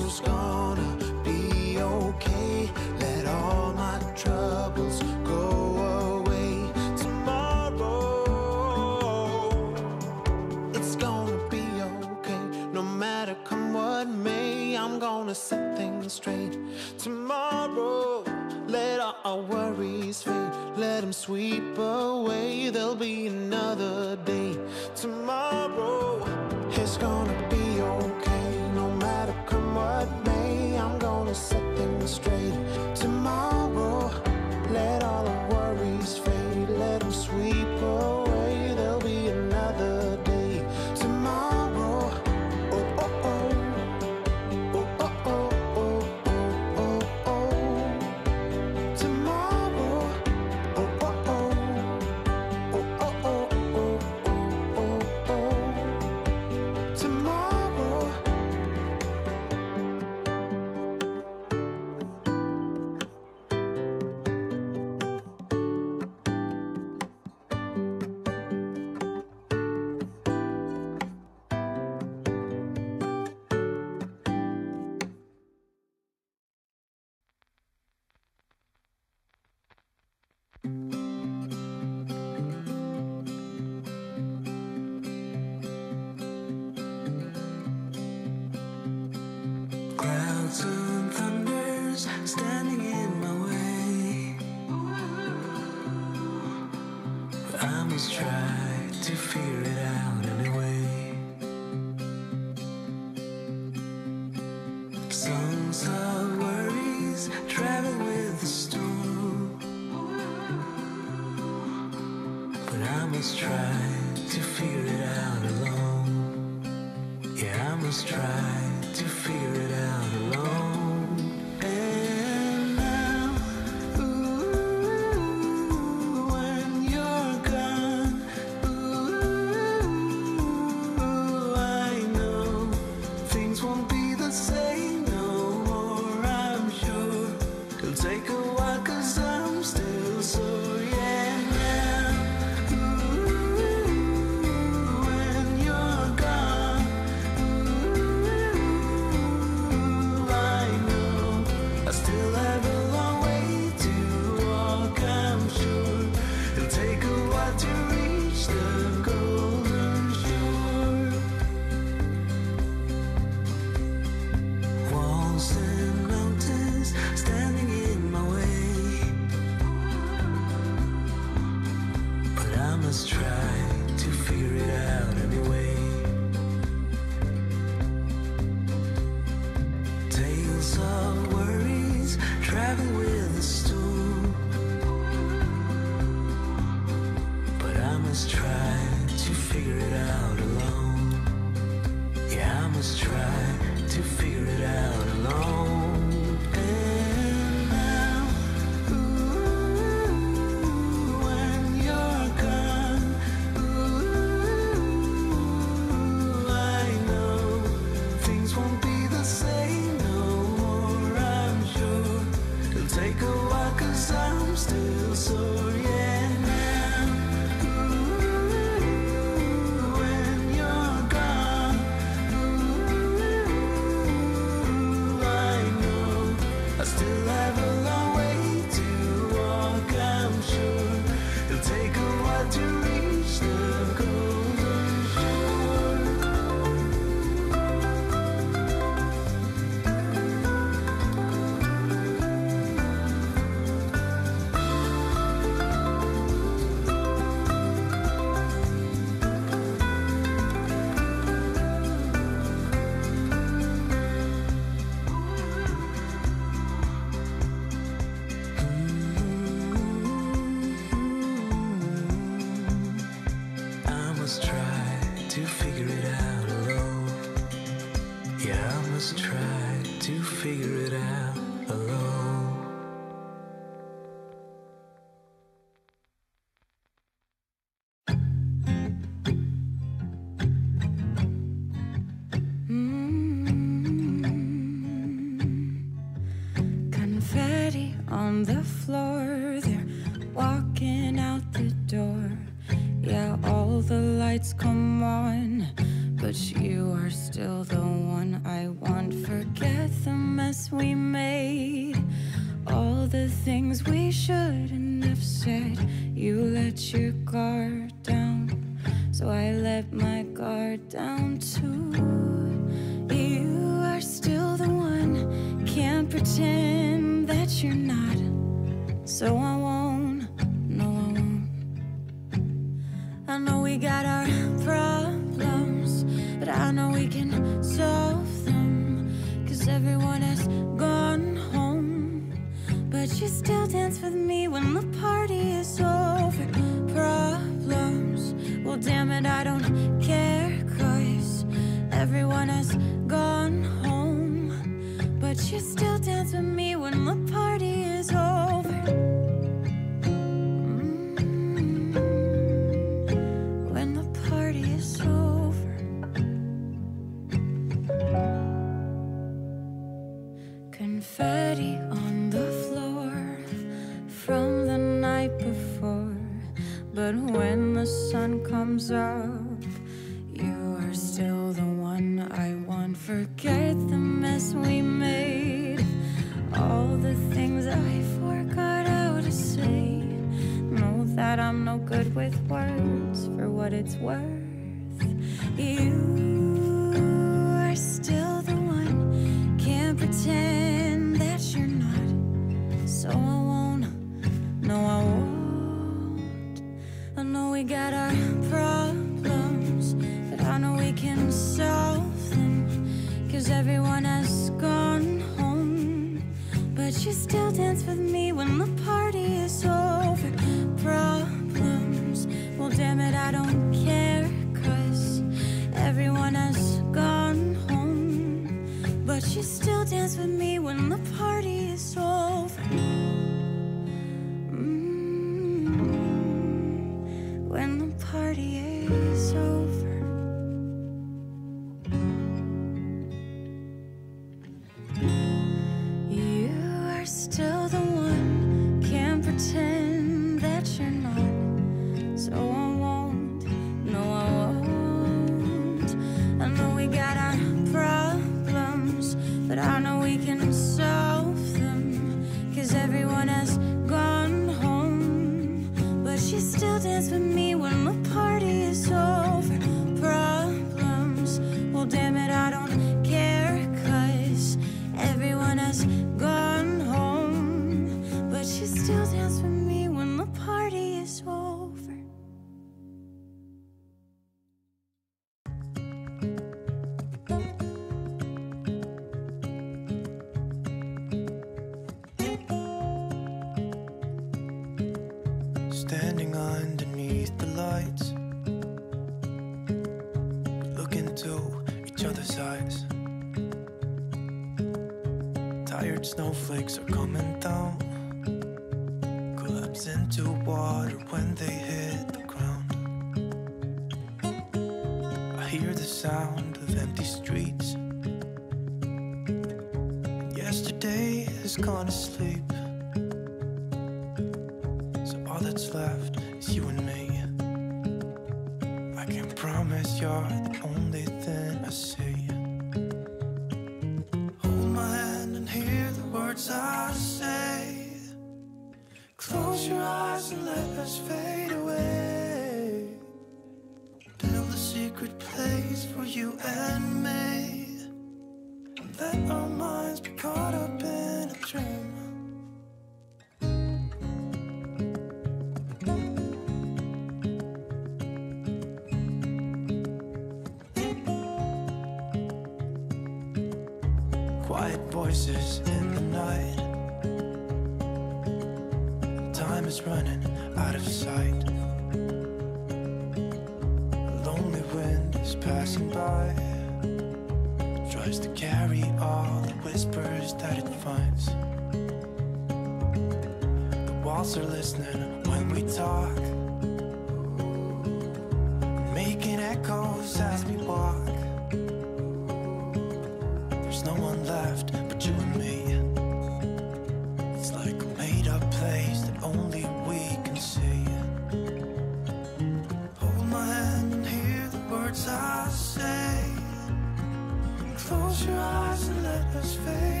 just let us fade.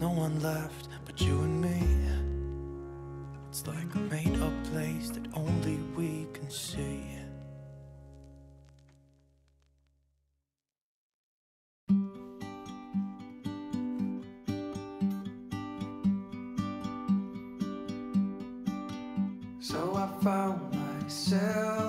No one left but you and me. It's like a made up place that only we can see. So I found myself.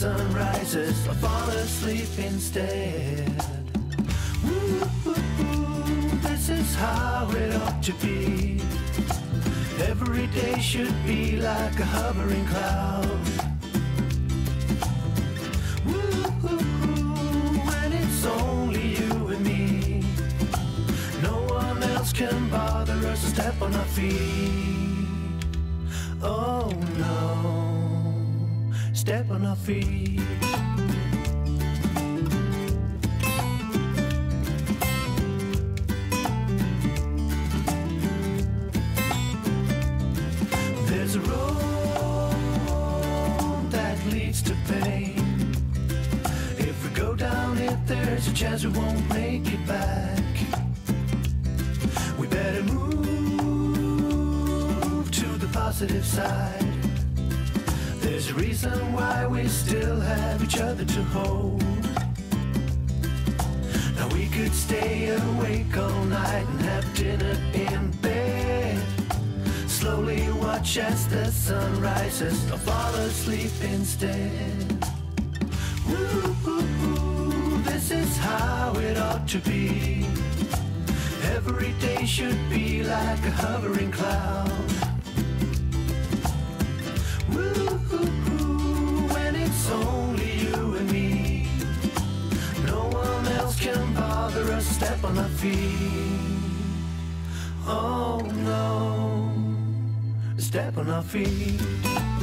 sun rises, I fall asleep instead. feet. chance the sun rises, I'll fall asleep instead. Ooh, ooh, ooh, this is how it ought to be. Every day should be like a hovering cloud. Ooh, ooh, ooh, when it's only you and me, no one else can bother us. Step on our feet. Oh no step on our feet.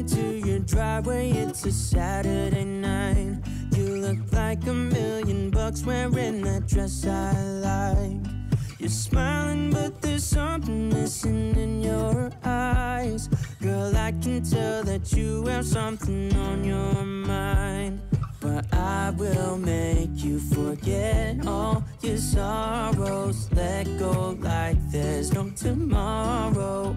Into your driveway, it's a Saturday night. You look like a million bucks wearing that dress I like. You're smiling, but there's something missing in your eyes. Girl, I can tell that you have something on your mind. But I will make you forget all your sorrows. Let go like there's no tomorrow.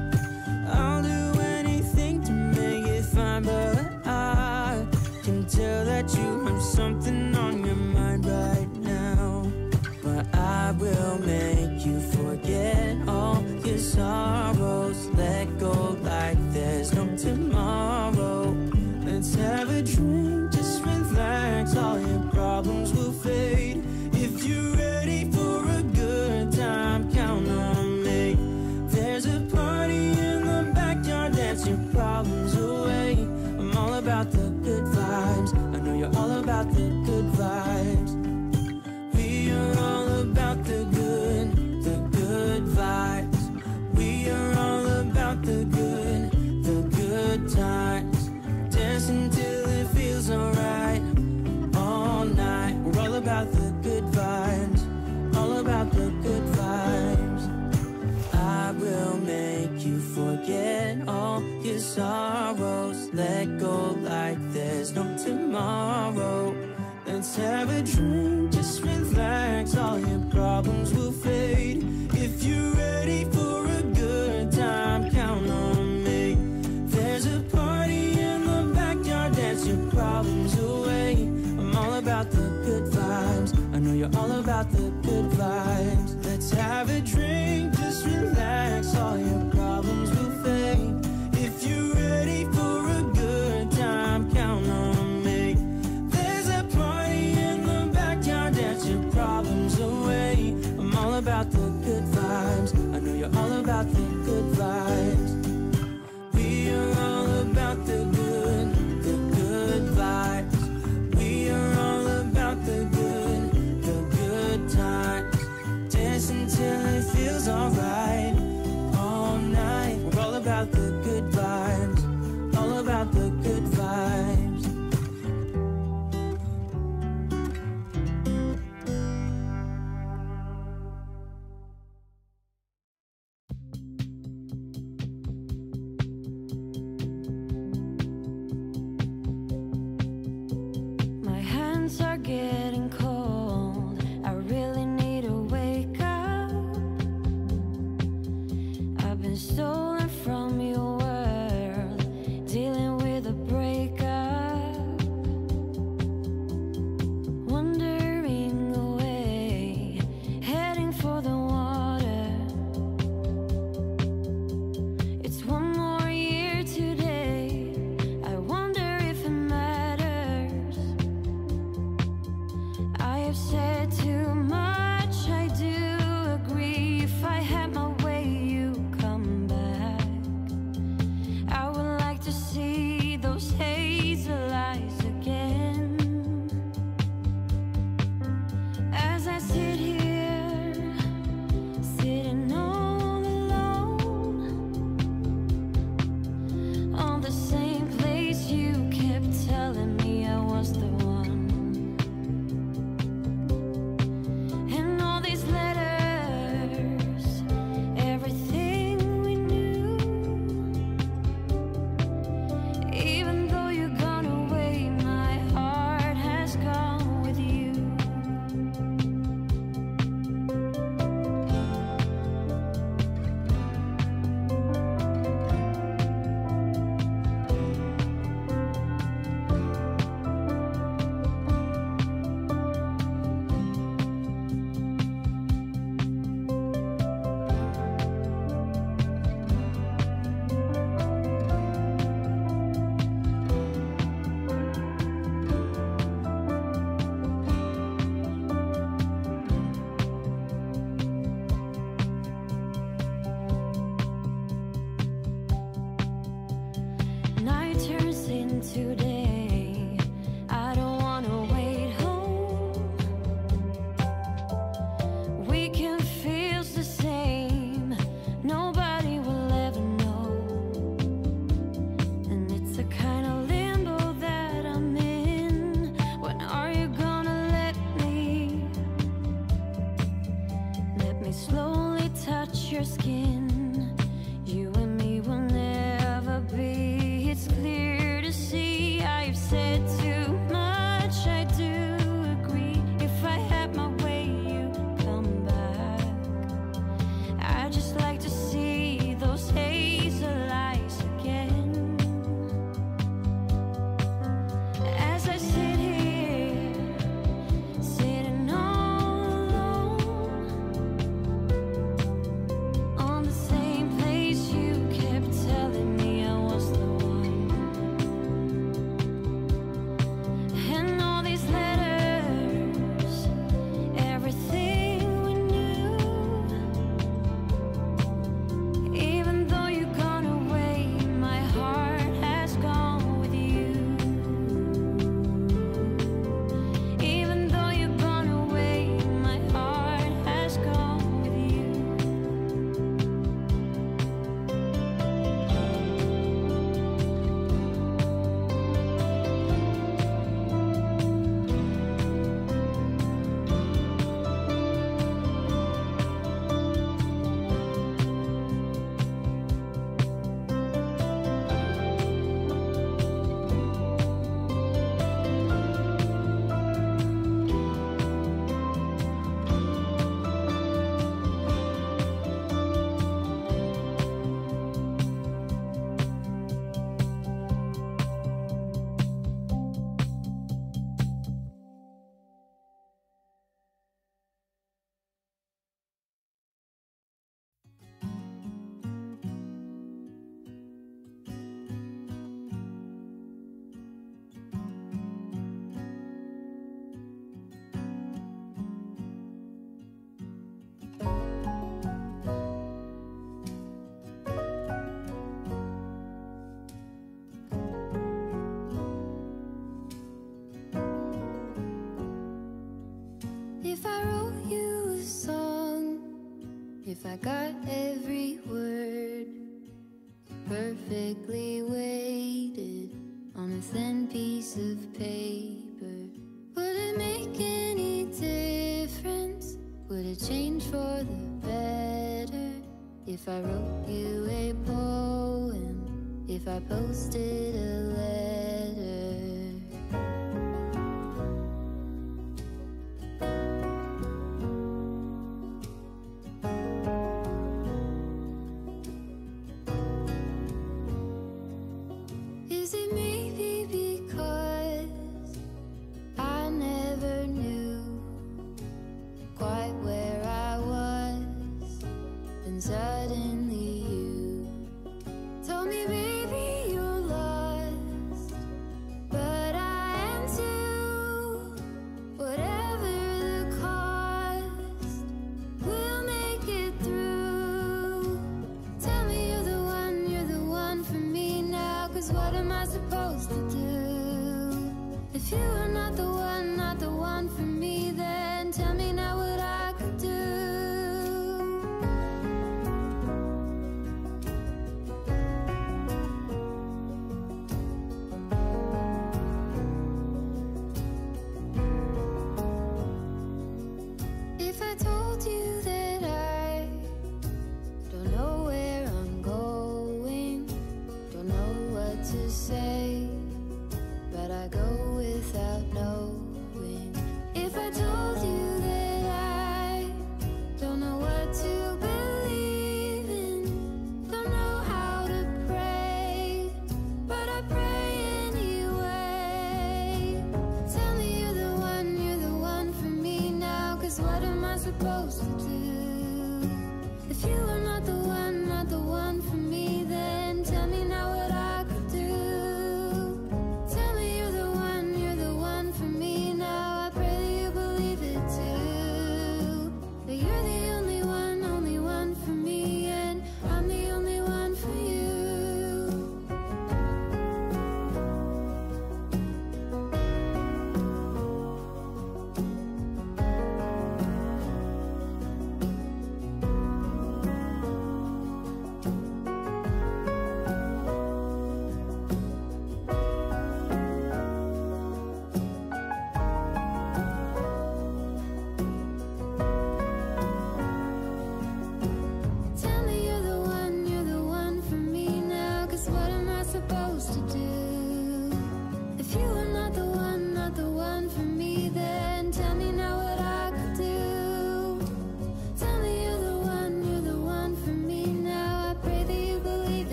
I'll do anything to make it fine, but I can tell that you have something on your mind right now. But I will make you forget all your sorrows. Let go like there's no tomorrow. Let's have a drink. your sorrows. Let go like there's no tomorrow. Let's have a drink, just relax. All your problems will.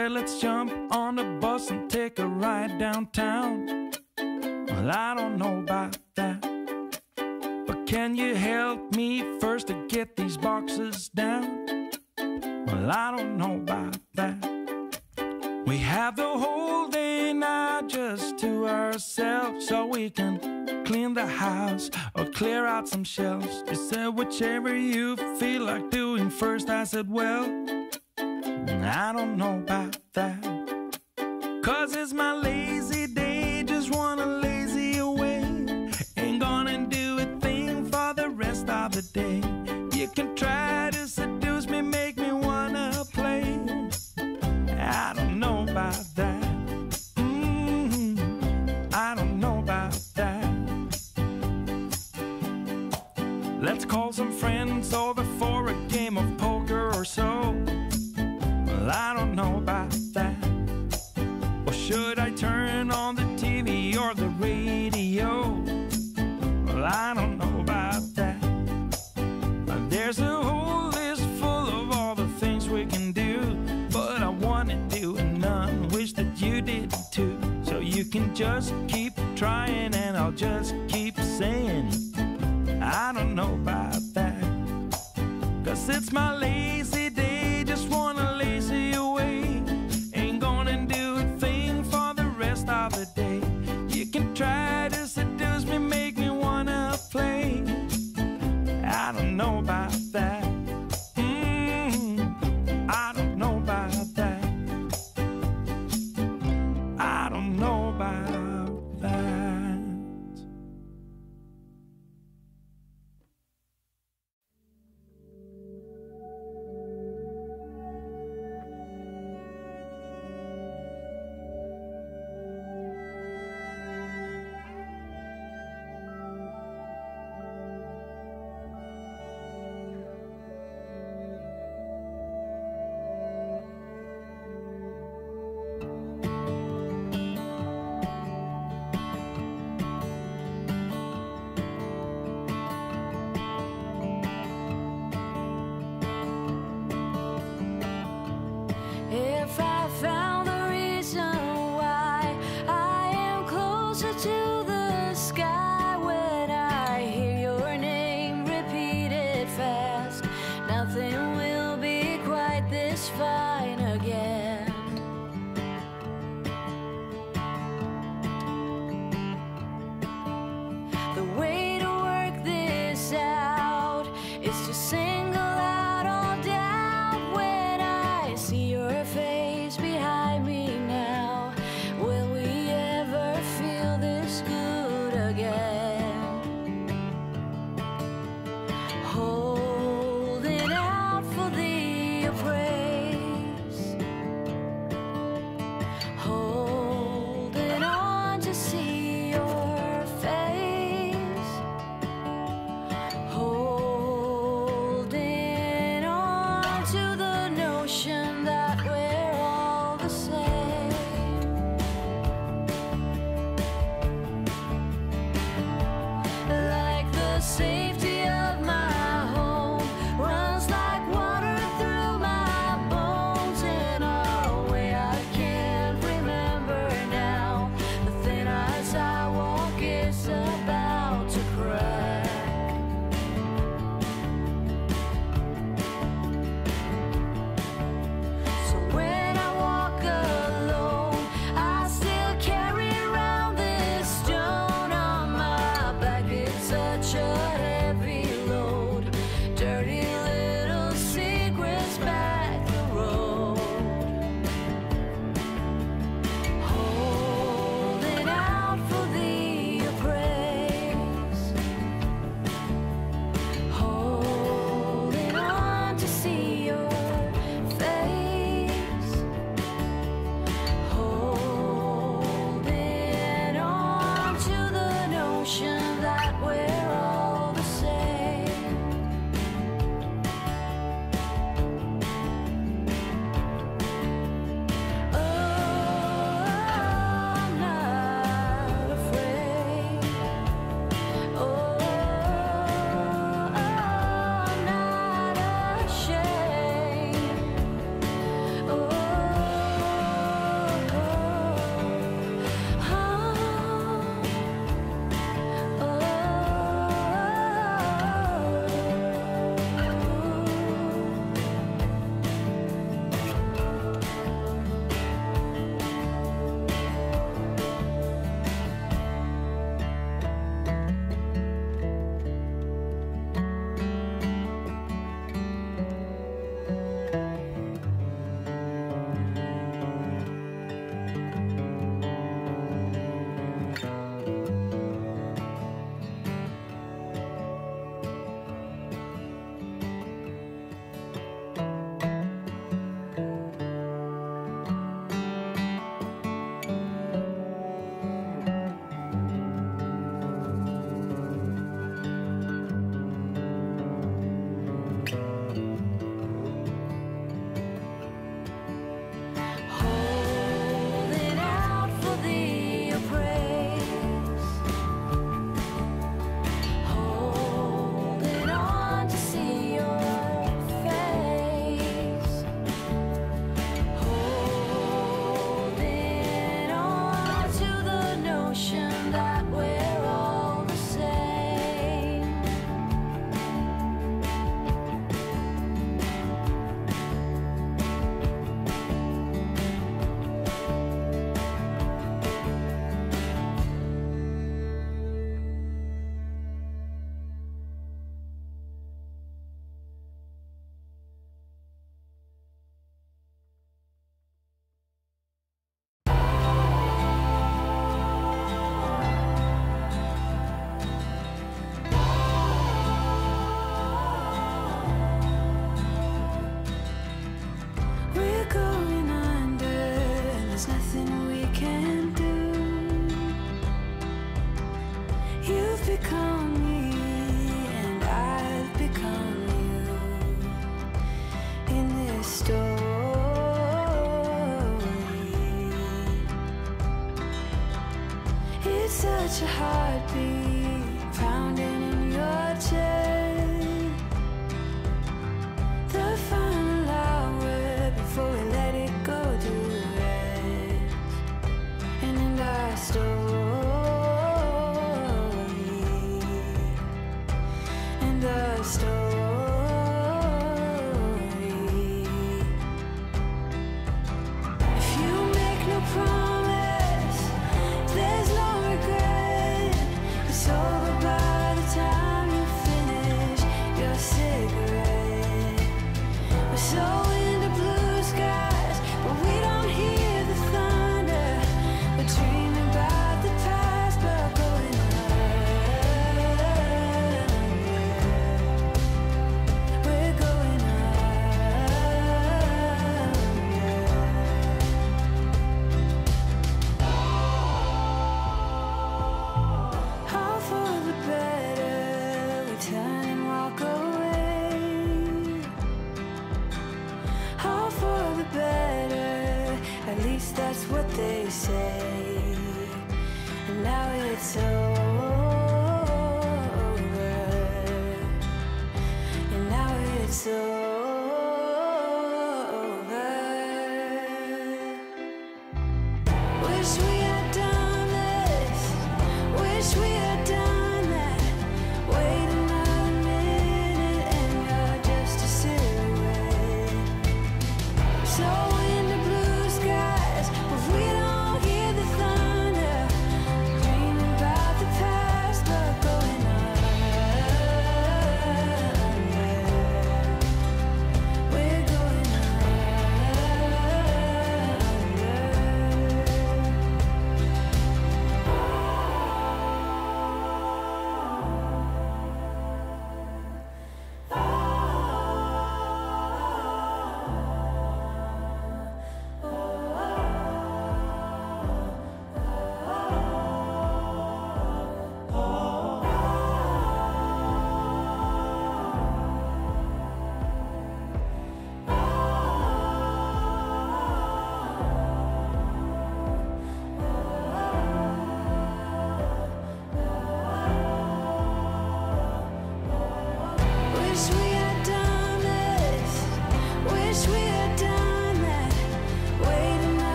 said, let's jump on the bus and take a ride downtown. Well, I don't know about that. But can you help me first to get these boxes down? Well, I don't know about that. We have the whole day now just to ourselves, so we can clean the house or clear out some shelves. You said, whichever you feel like doing first. I said, well, I don't know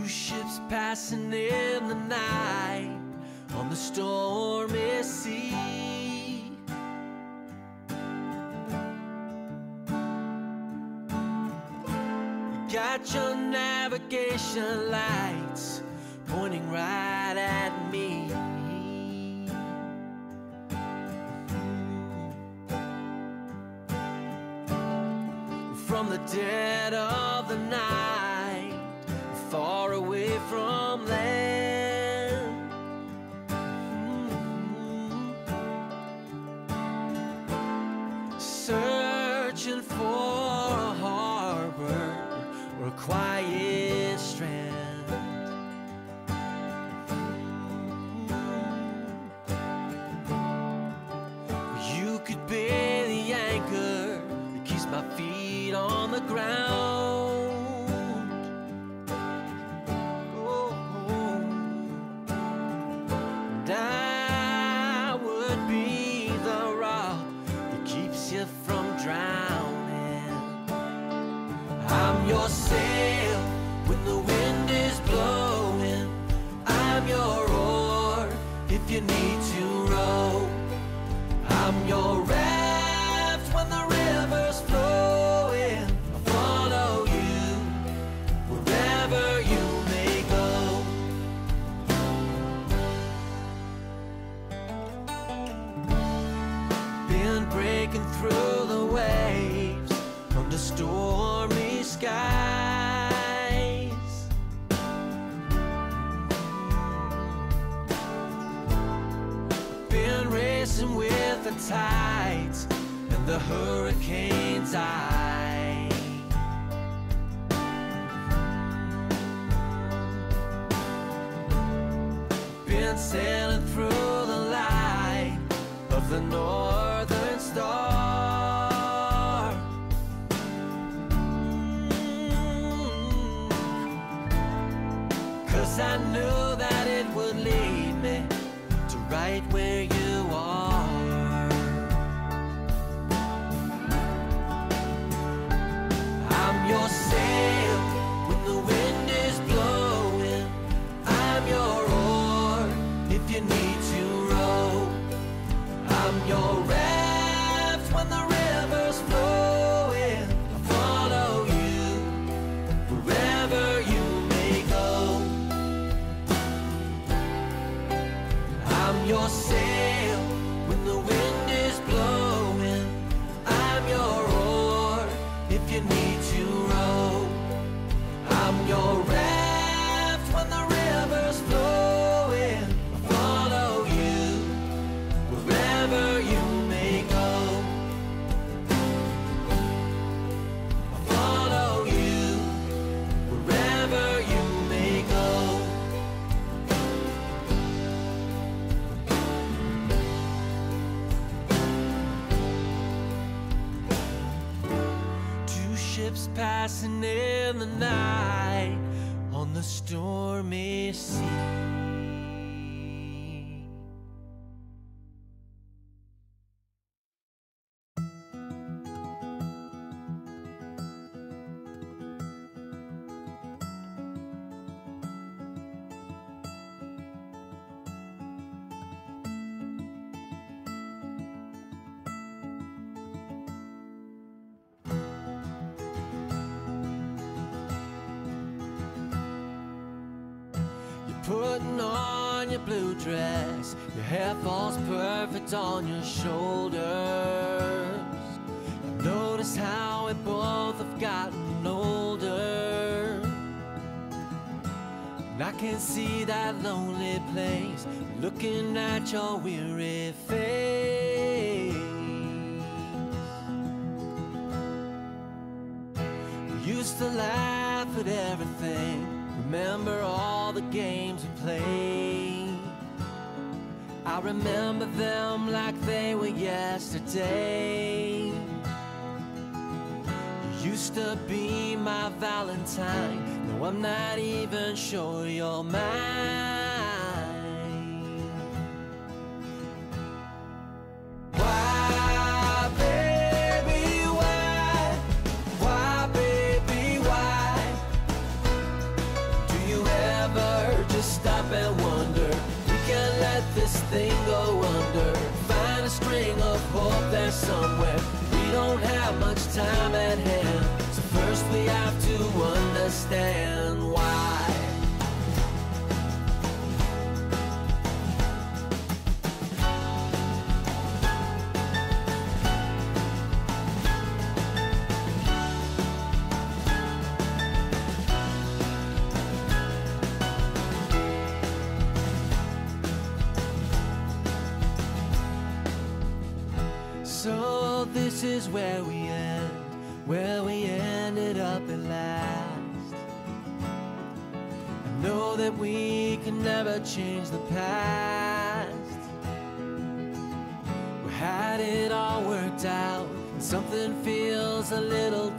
Two ships passing in the night on the stormy sea. You got your navigation lights pointing right at me. From the dead of the night. passing in the night. blue dress. Your hair falls perfect on your shoulders. Notice how we both have gotten older. And I can see that lonely place looking at your weary face. We used to laugh at everything. Remember all the games we played. I remember them like they were yesterday. You used to be my Valentine. No, I'm not even sure you're mine. understand why. So this is where we end, where we that we can never change the past. We had it all worked out, and something feels a little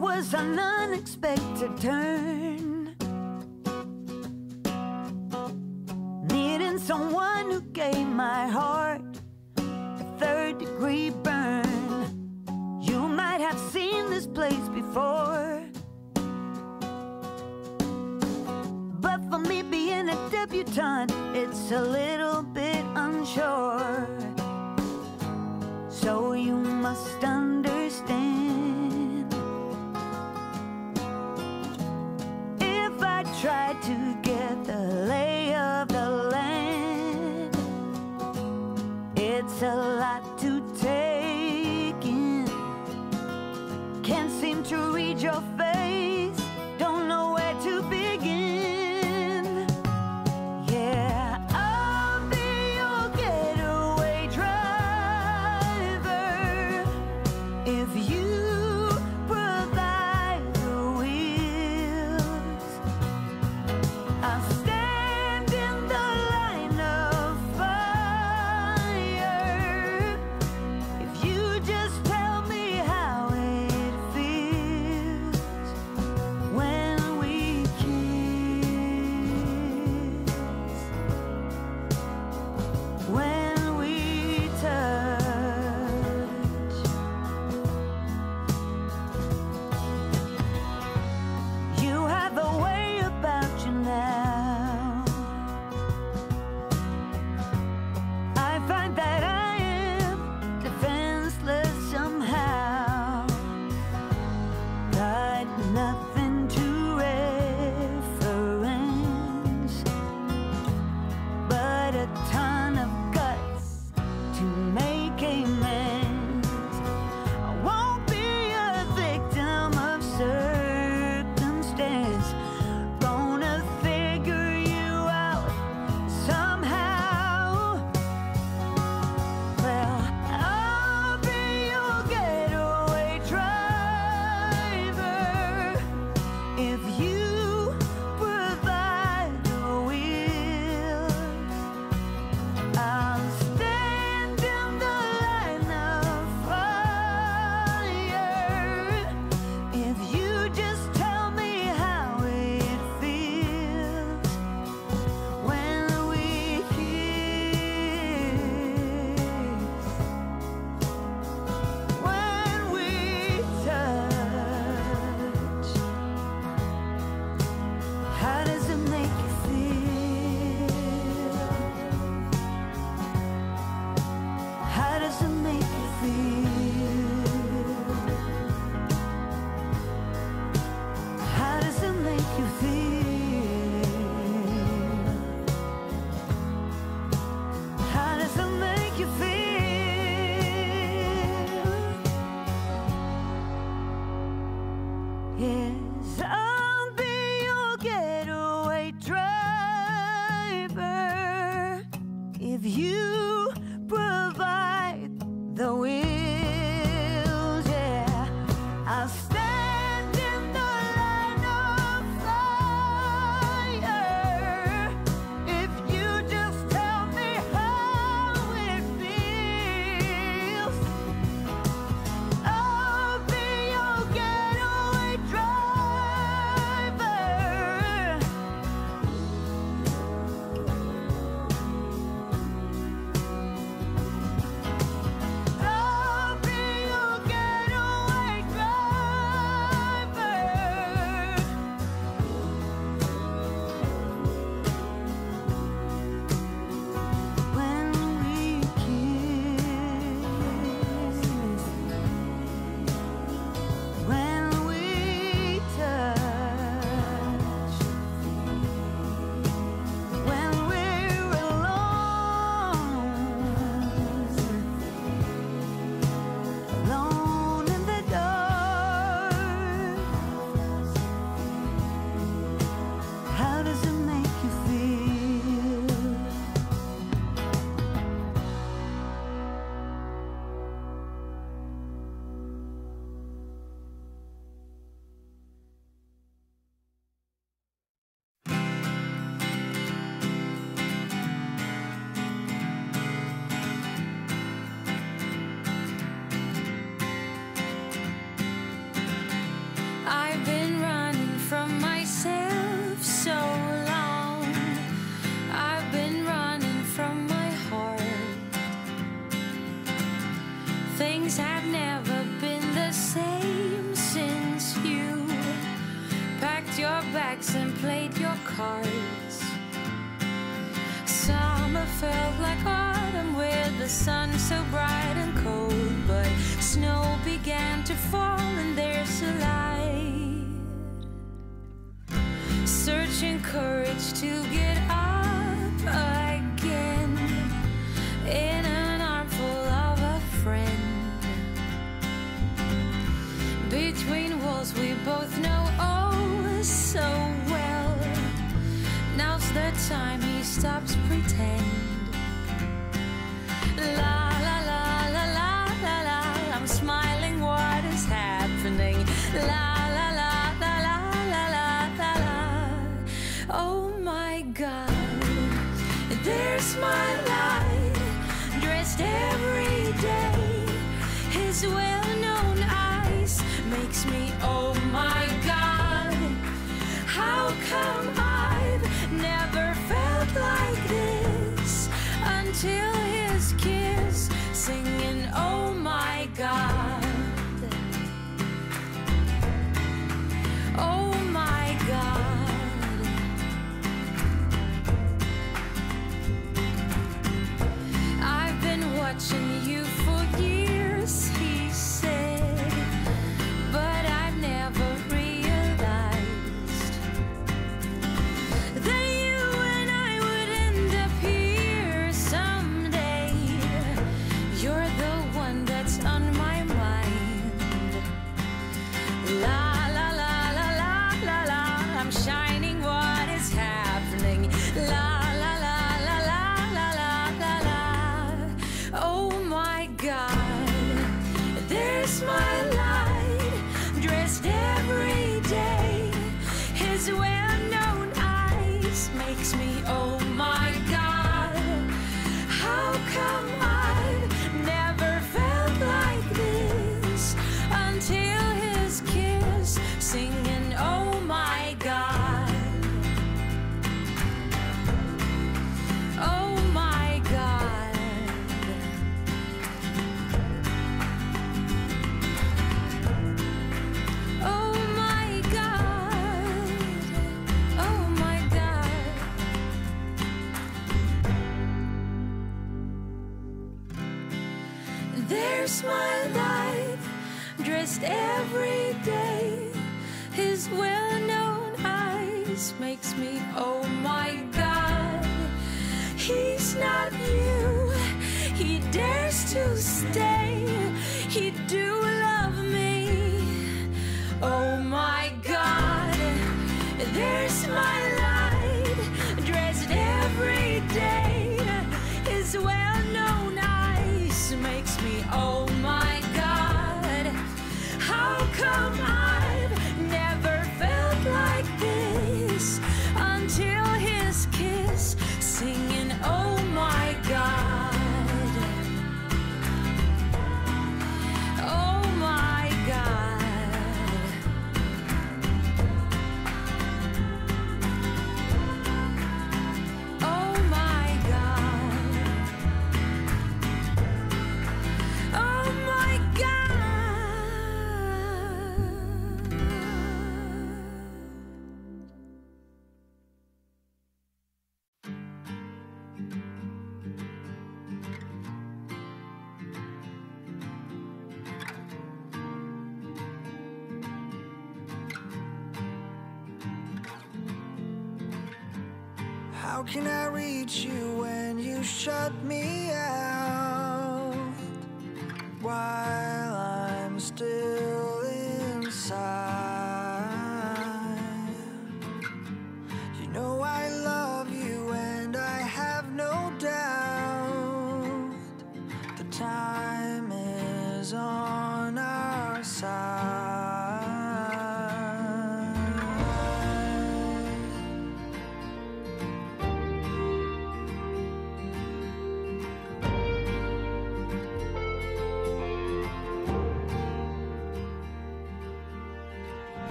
was an unexpected turn. Needing someone who gave my heart a third degree burn. You might have seen this place before. But for me being a debutante, it's a little bit unsure. So you must understand.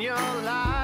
your life.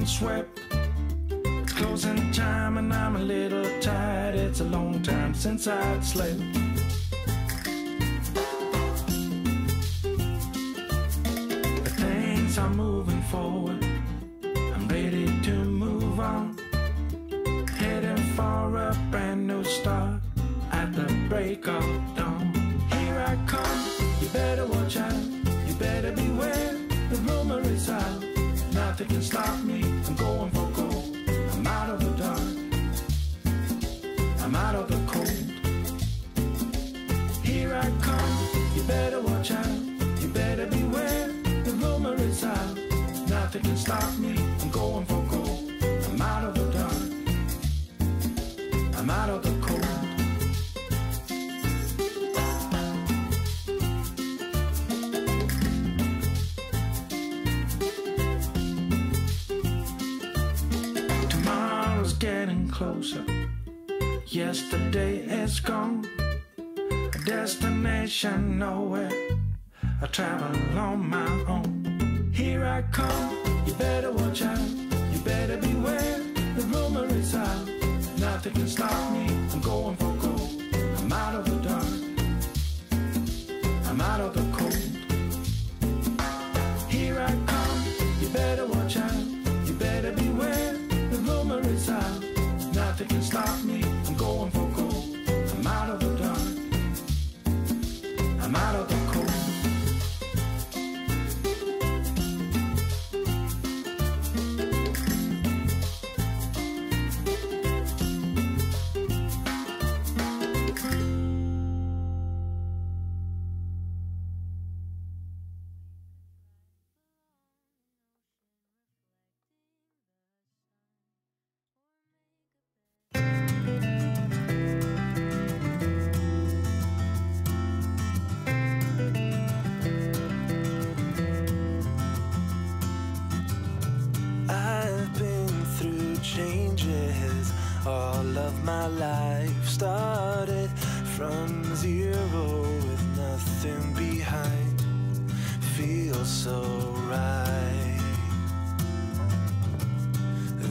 been swept. Closing time, and I'm a little tired. It's a long time since I'd slept.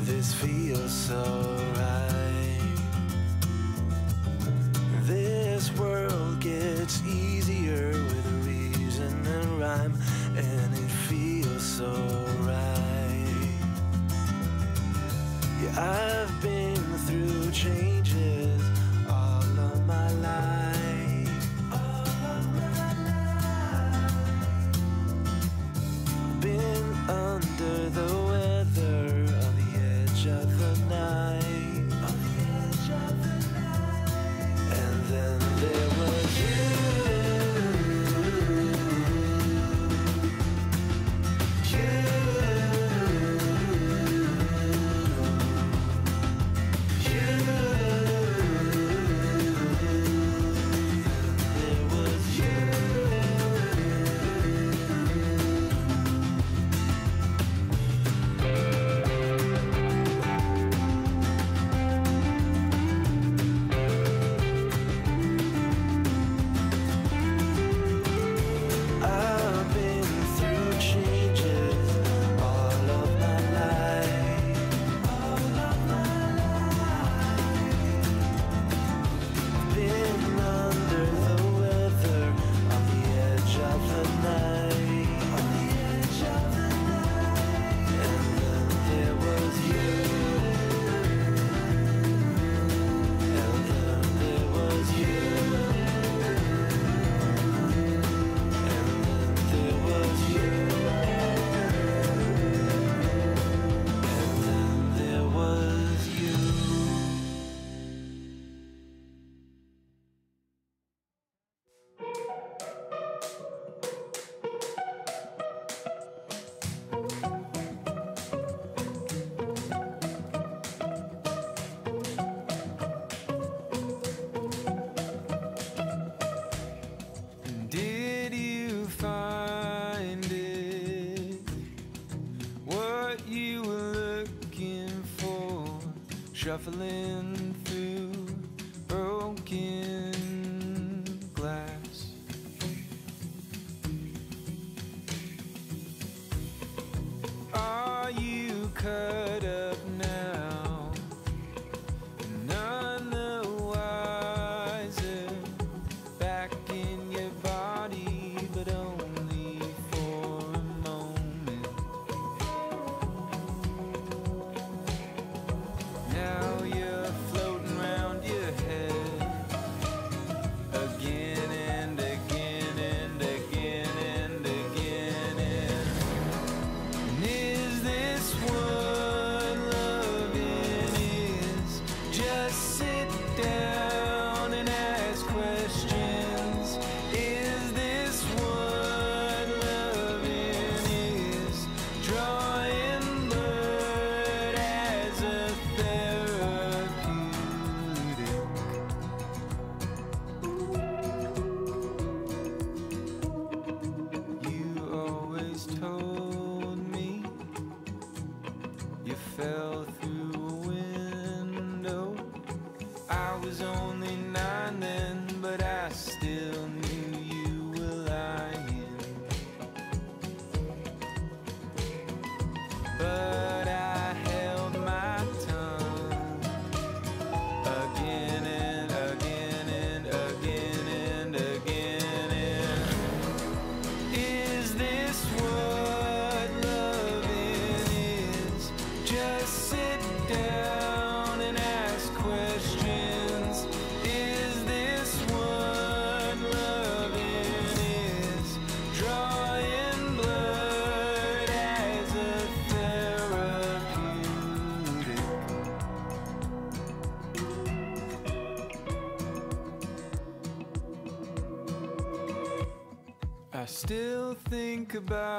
This feels so right. This world gets easier with reason and rhyme, and it feels so right. Yeah, I've been through change. shuffling. still think about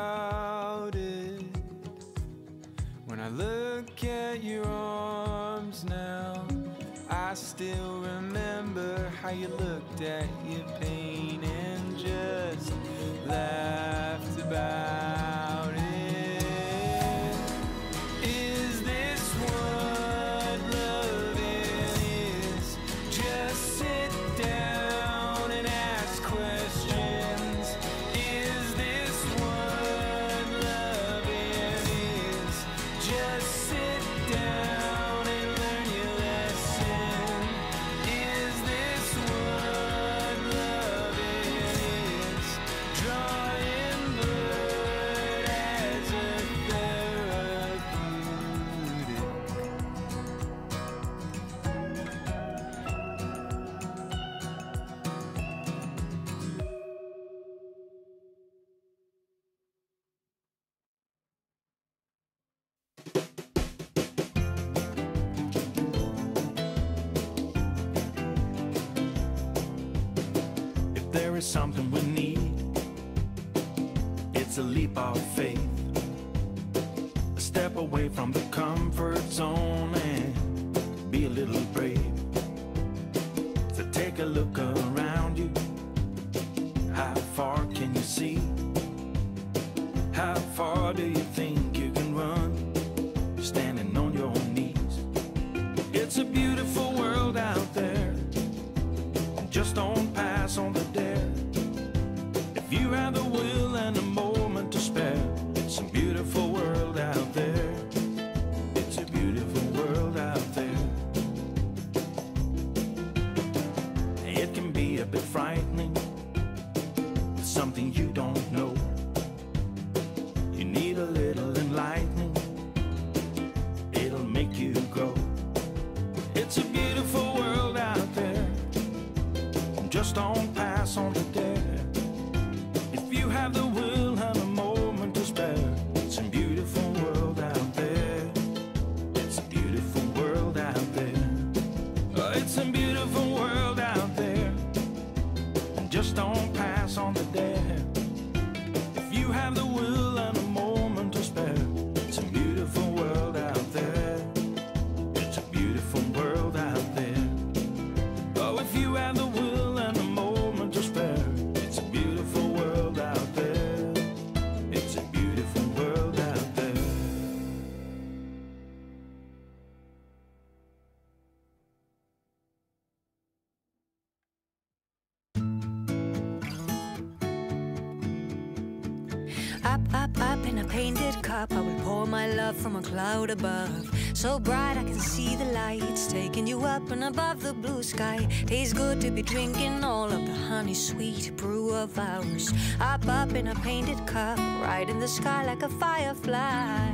Up, up, up in a painted cup, I will pour my love from a cloud above. So bright I can see the lights taking you up and above the blue sky. Tastes good to be drinking all of the honey sweet brew of ours. Up, up in a painted cup, right in the sky like a firefly.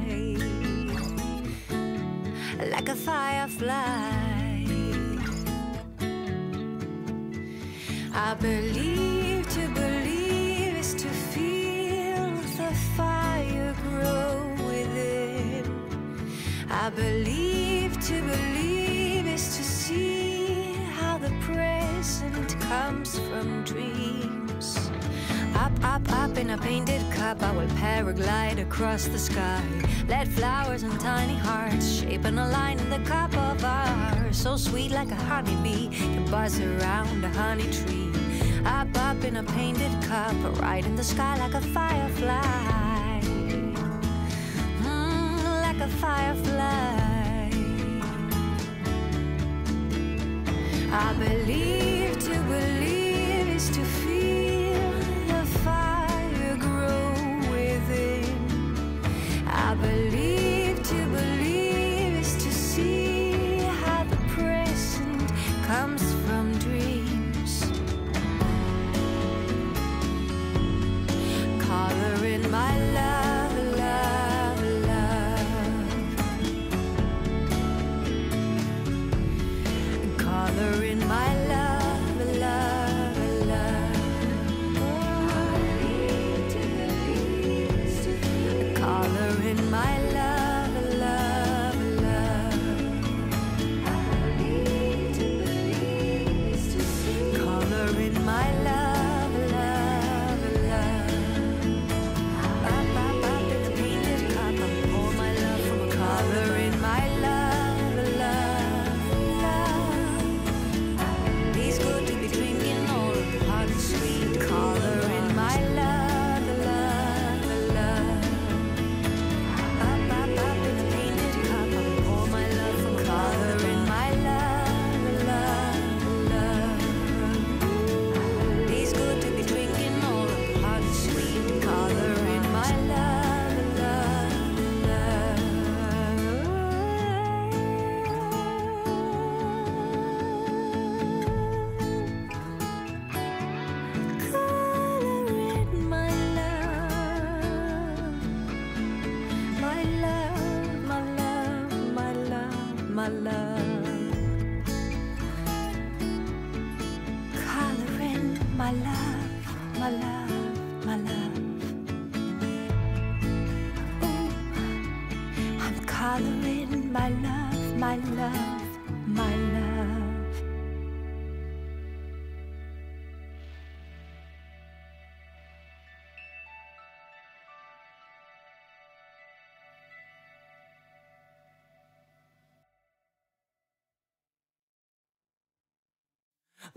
Like a firefly. I believe to believe. grow within. I believe to believe is to see how the present comes from dreams. Up, up, up in a painted cup, I will paraglide across the sky. Let flowers and tiny hearts shape a line in the cup of our so sweet like a honeybee can buzz around a honey tree. Up, up in a painted cup, right in the sky like a firefly. firefly. I believe to believe.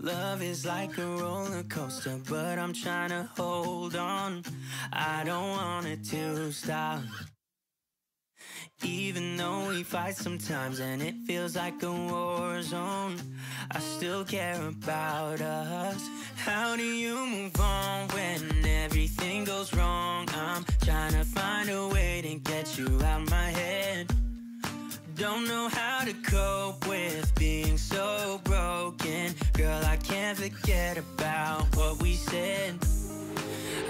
Love is like a roller coaster, but I'm trying to hold on. I don't want it to stop. Even though we fight sometimes and it feels like a war zone, I still care about us. How do you move on when everything goes wrong? I'm trying to find a way to get you out of my head. Don't know how to cope with being so. Girl, I can't forget about what we said.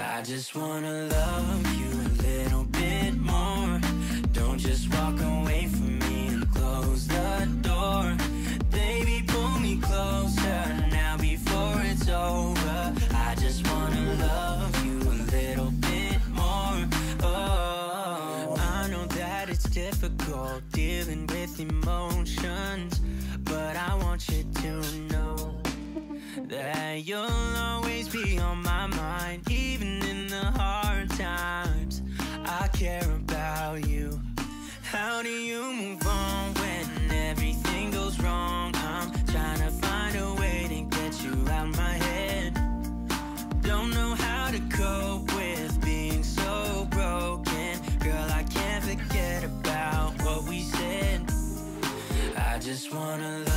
I just wanna love you a little bit more. Don't just walk away from me and close the door. Baby, pull me closer now before it's over. That you'll always be on my mind, even in the hard times. I care about you. How do you move on when everything goes wrong? I'm trying to find a way to get you out of my head. Don't know how to cope with being so broken. Girl, I can't forget about what we said. I just wanna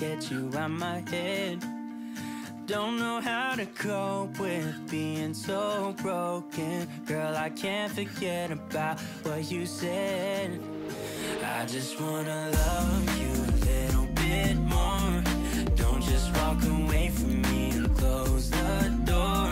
get you out my head. Don't know how to cope with being so broken. Girl, I can't forget about what you said. I just wanna love you a little bit more. Don't just walk away from me and close the door.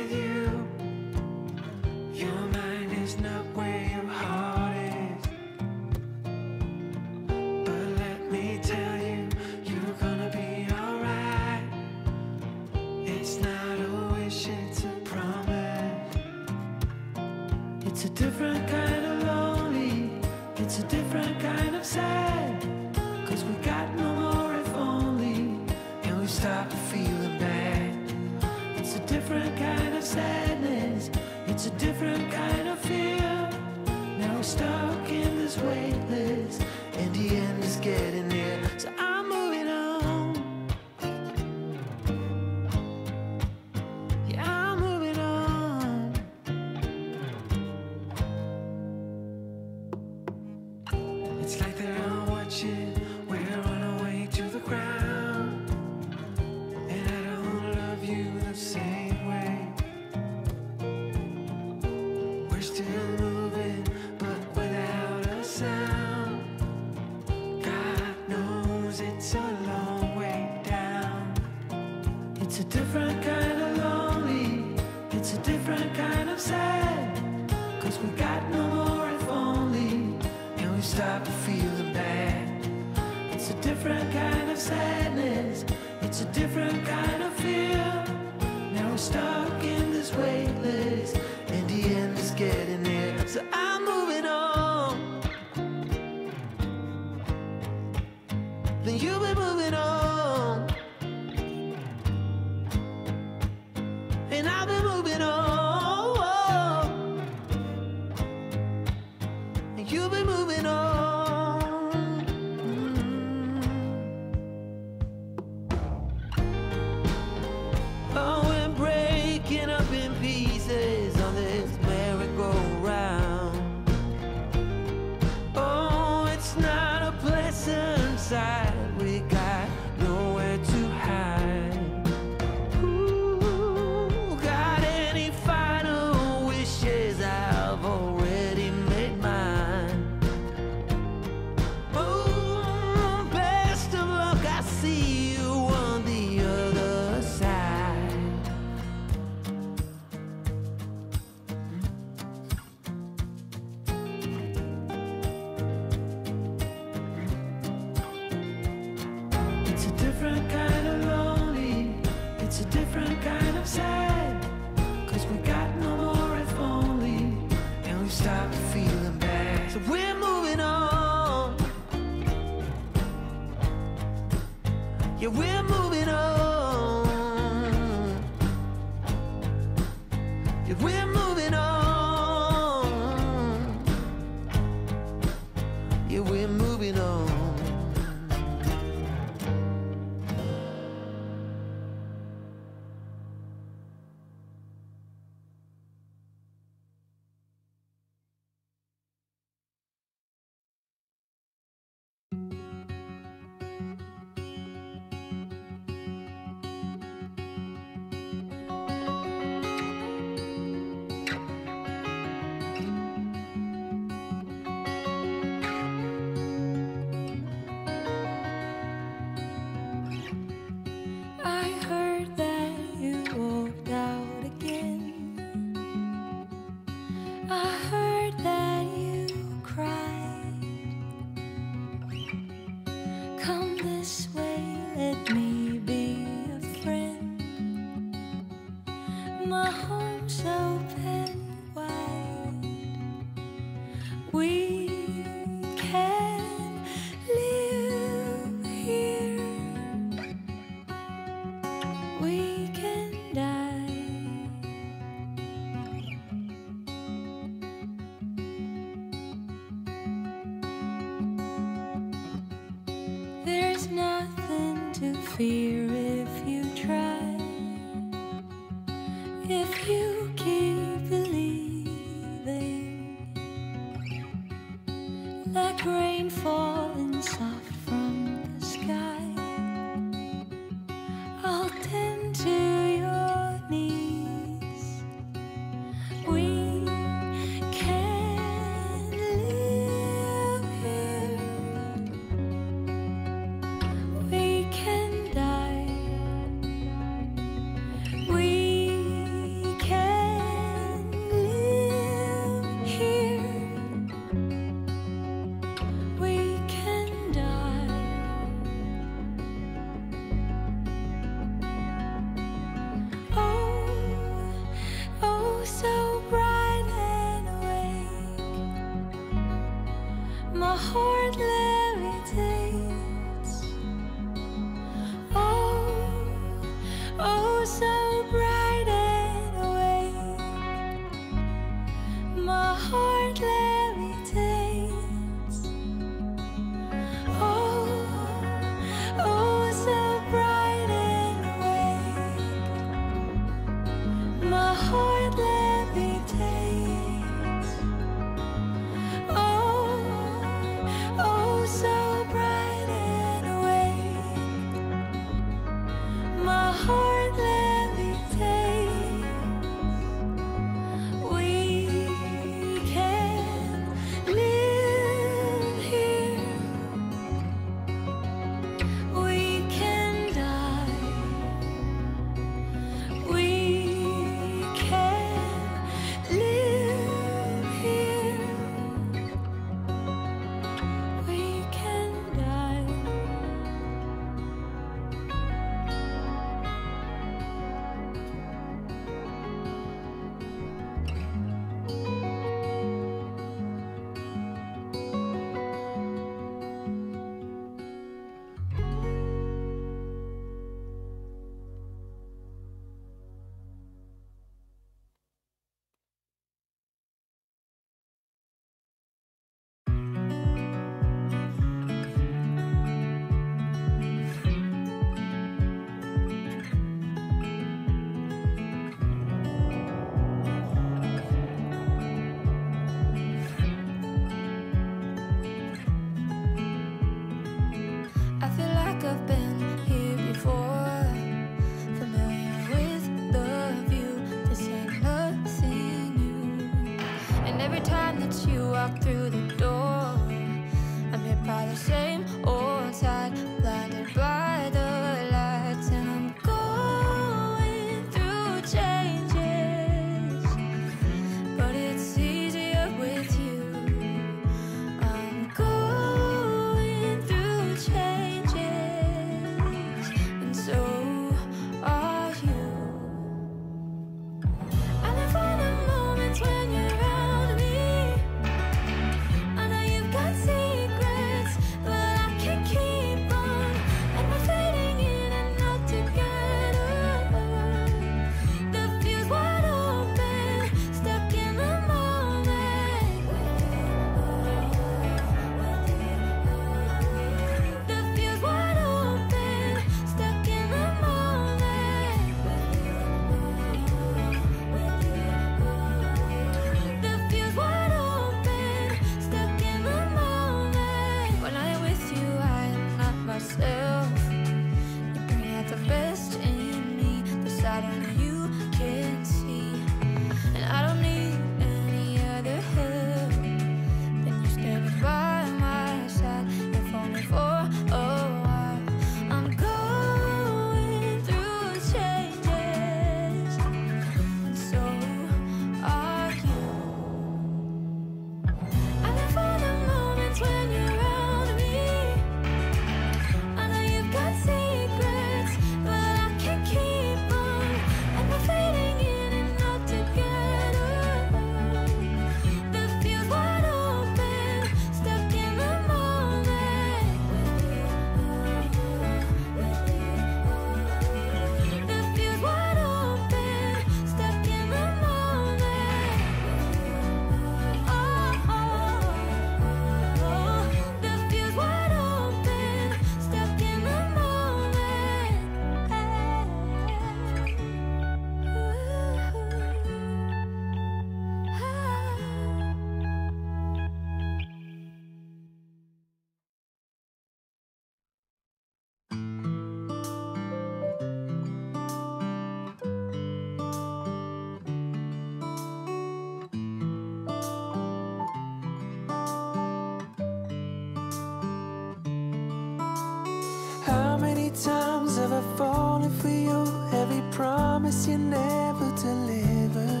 promise you never deliver.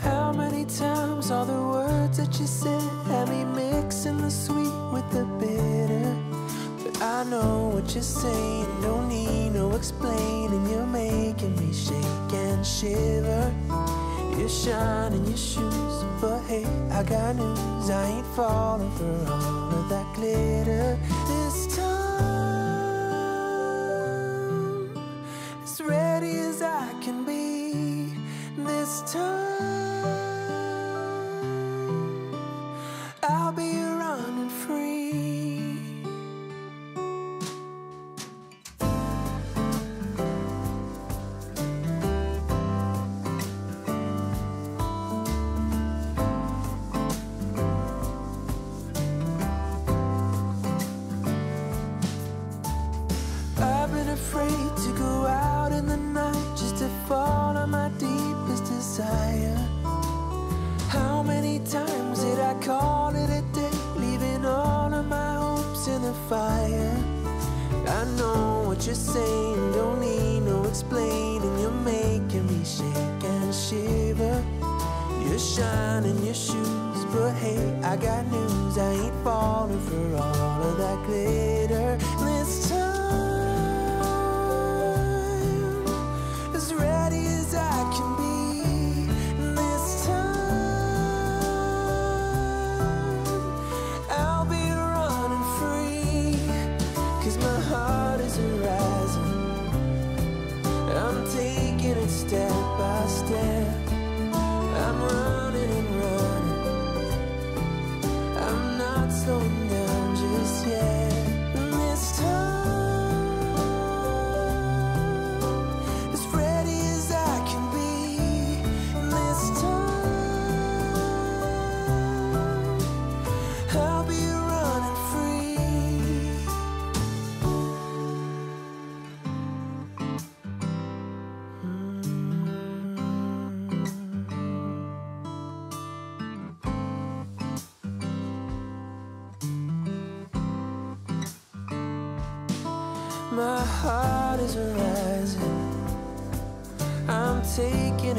How many times are the words that you said have me mixing the sweet with the bitter? But I know what you're saying, No need no explaining. You're making me shake and shiver. You're shining your shoes, but hey, I got news, I ain't falling for all.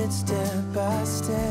it step by step.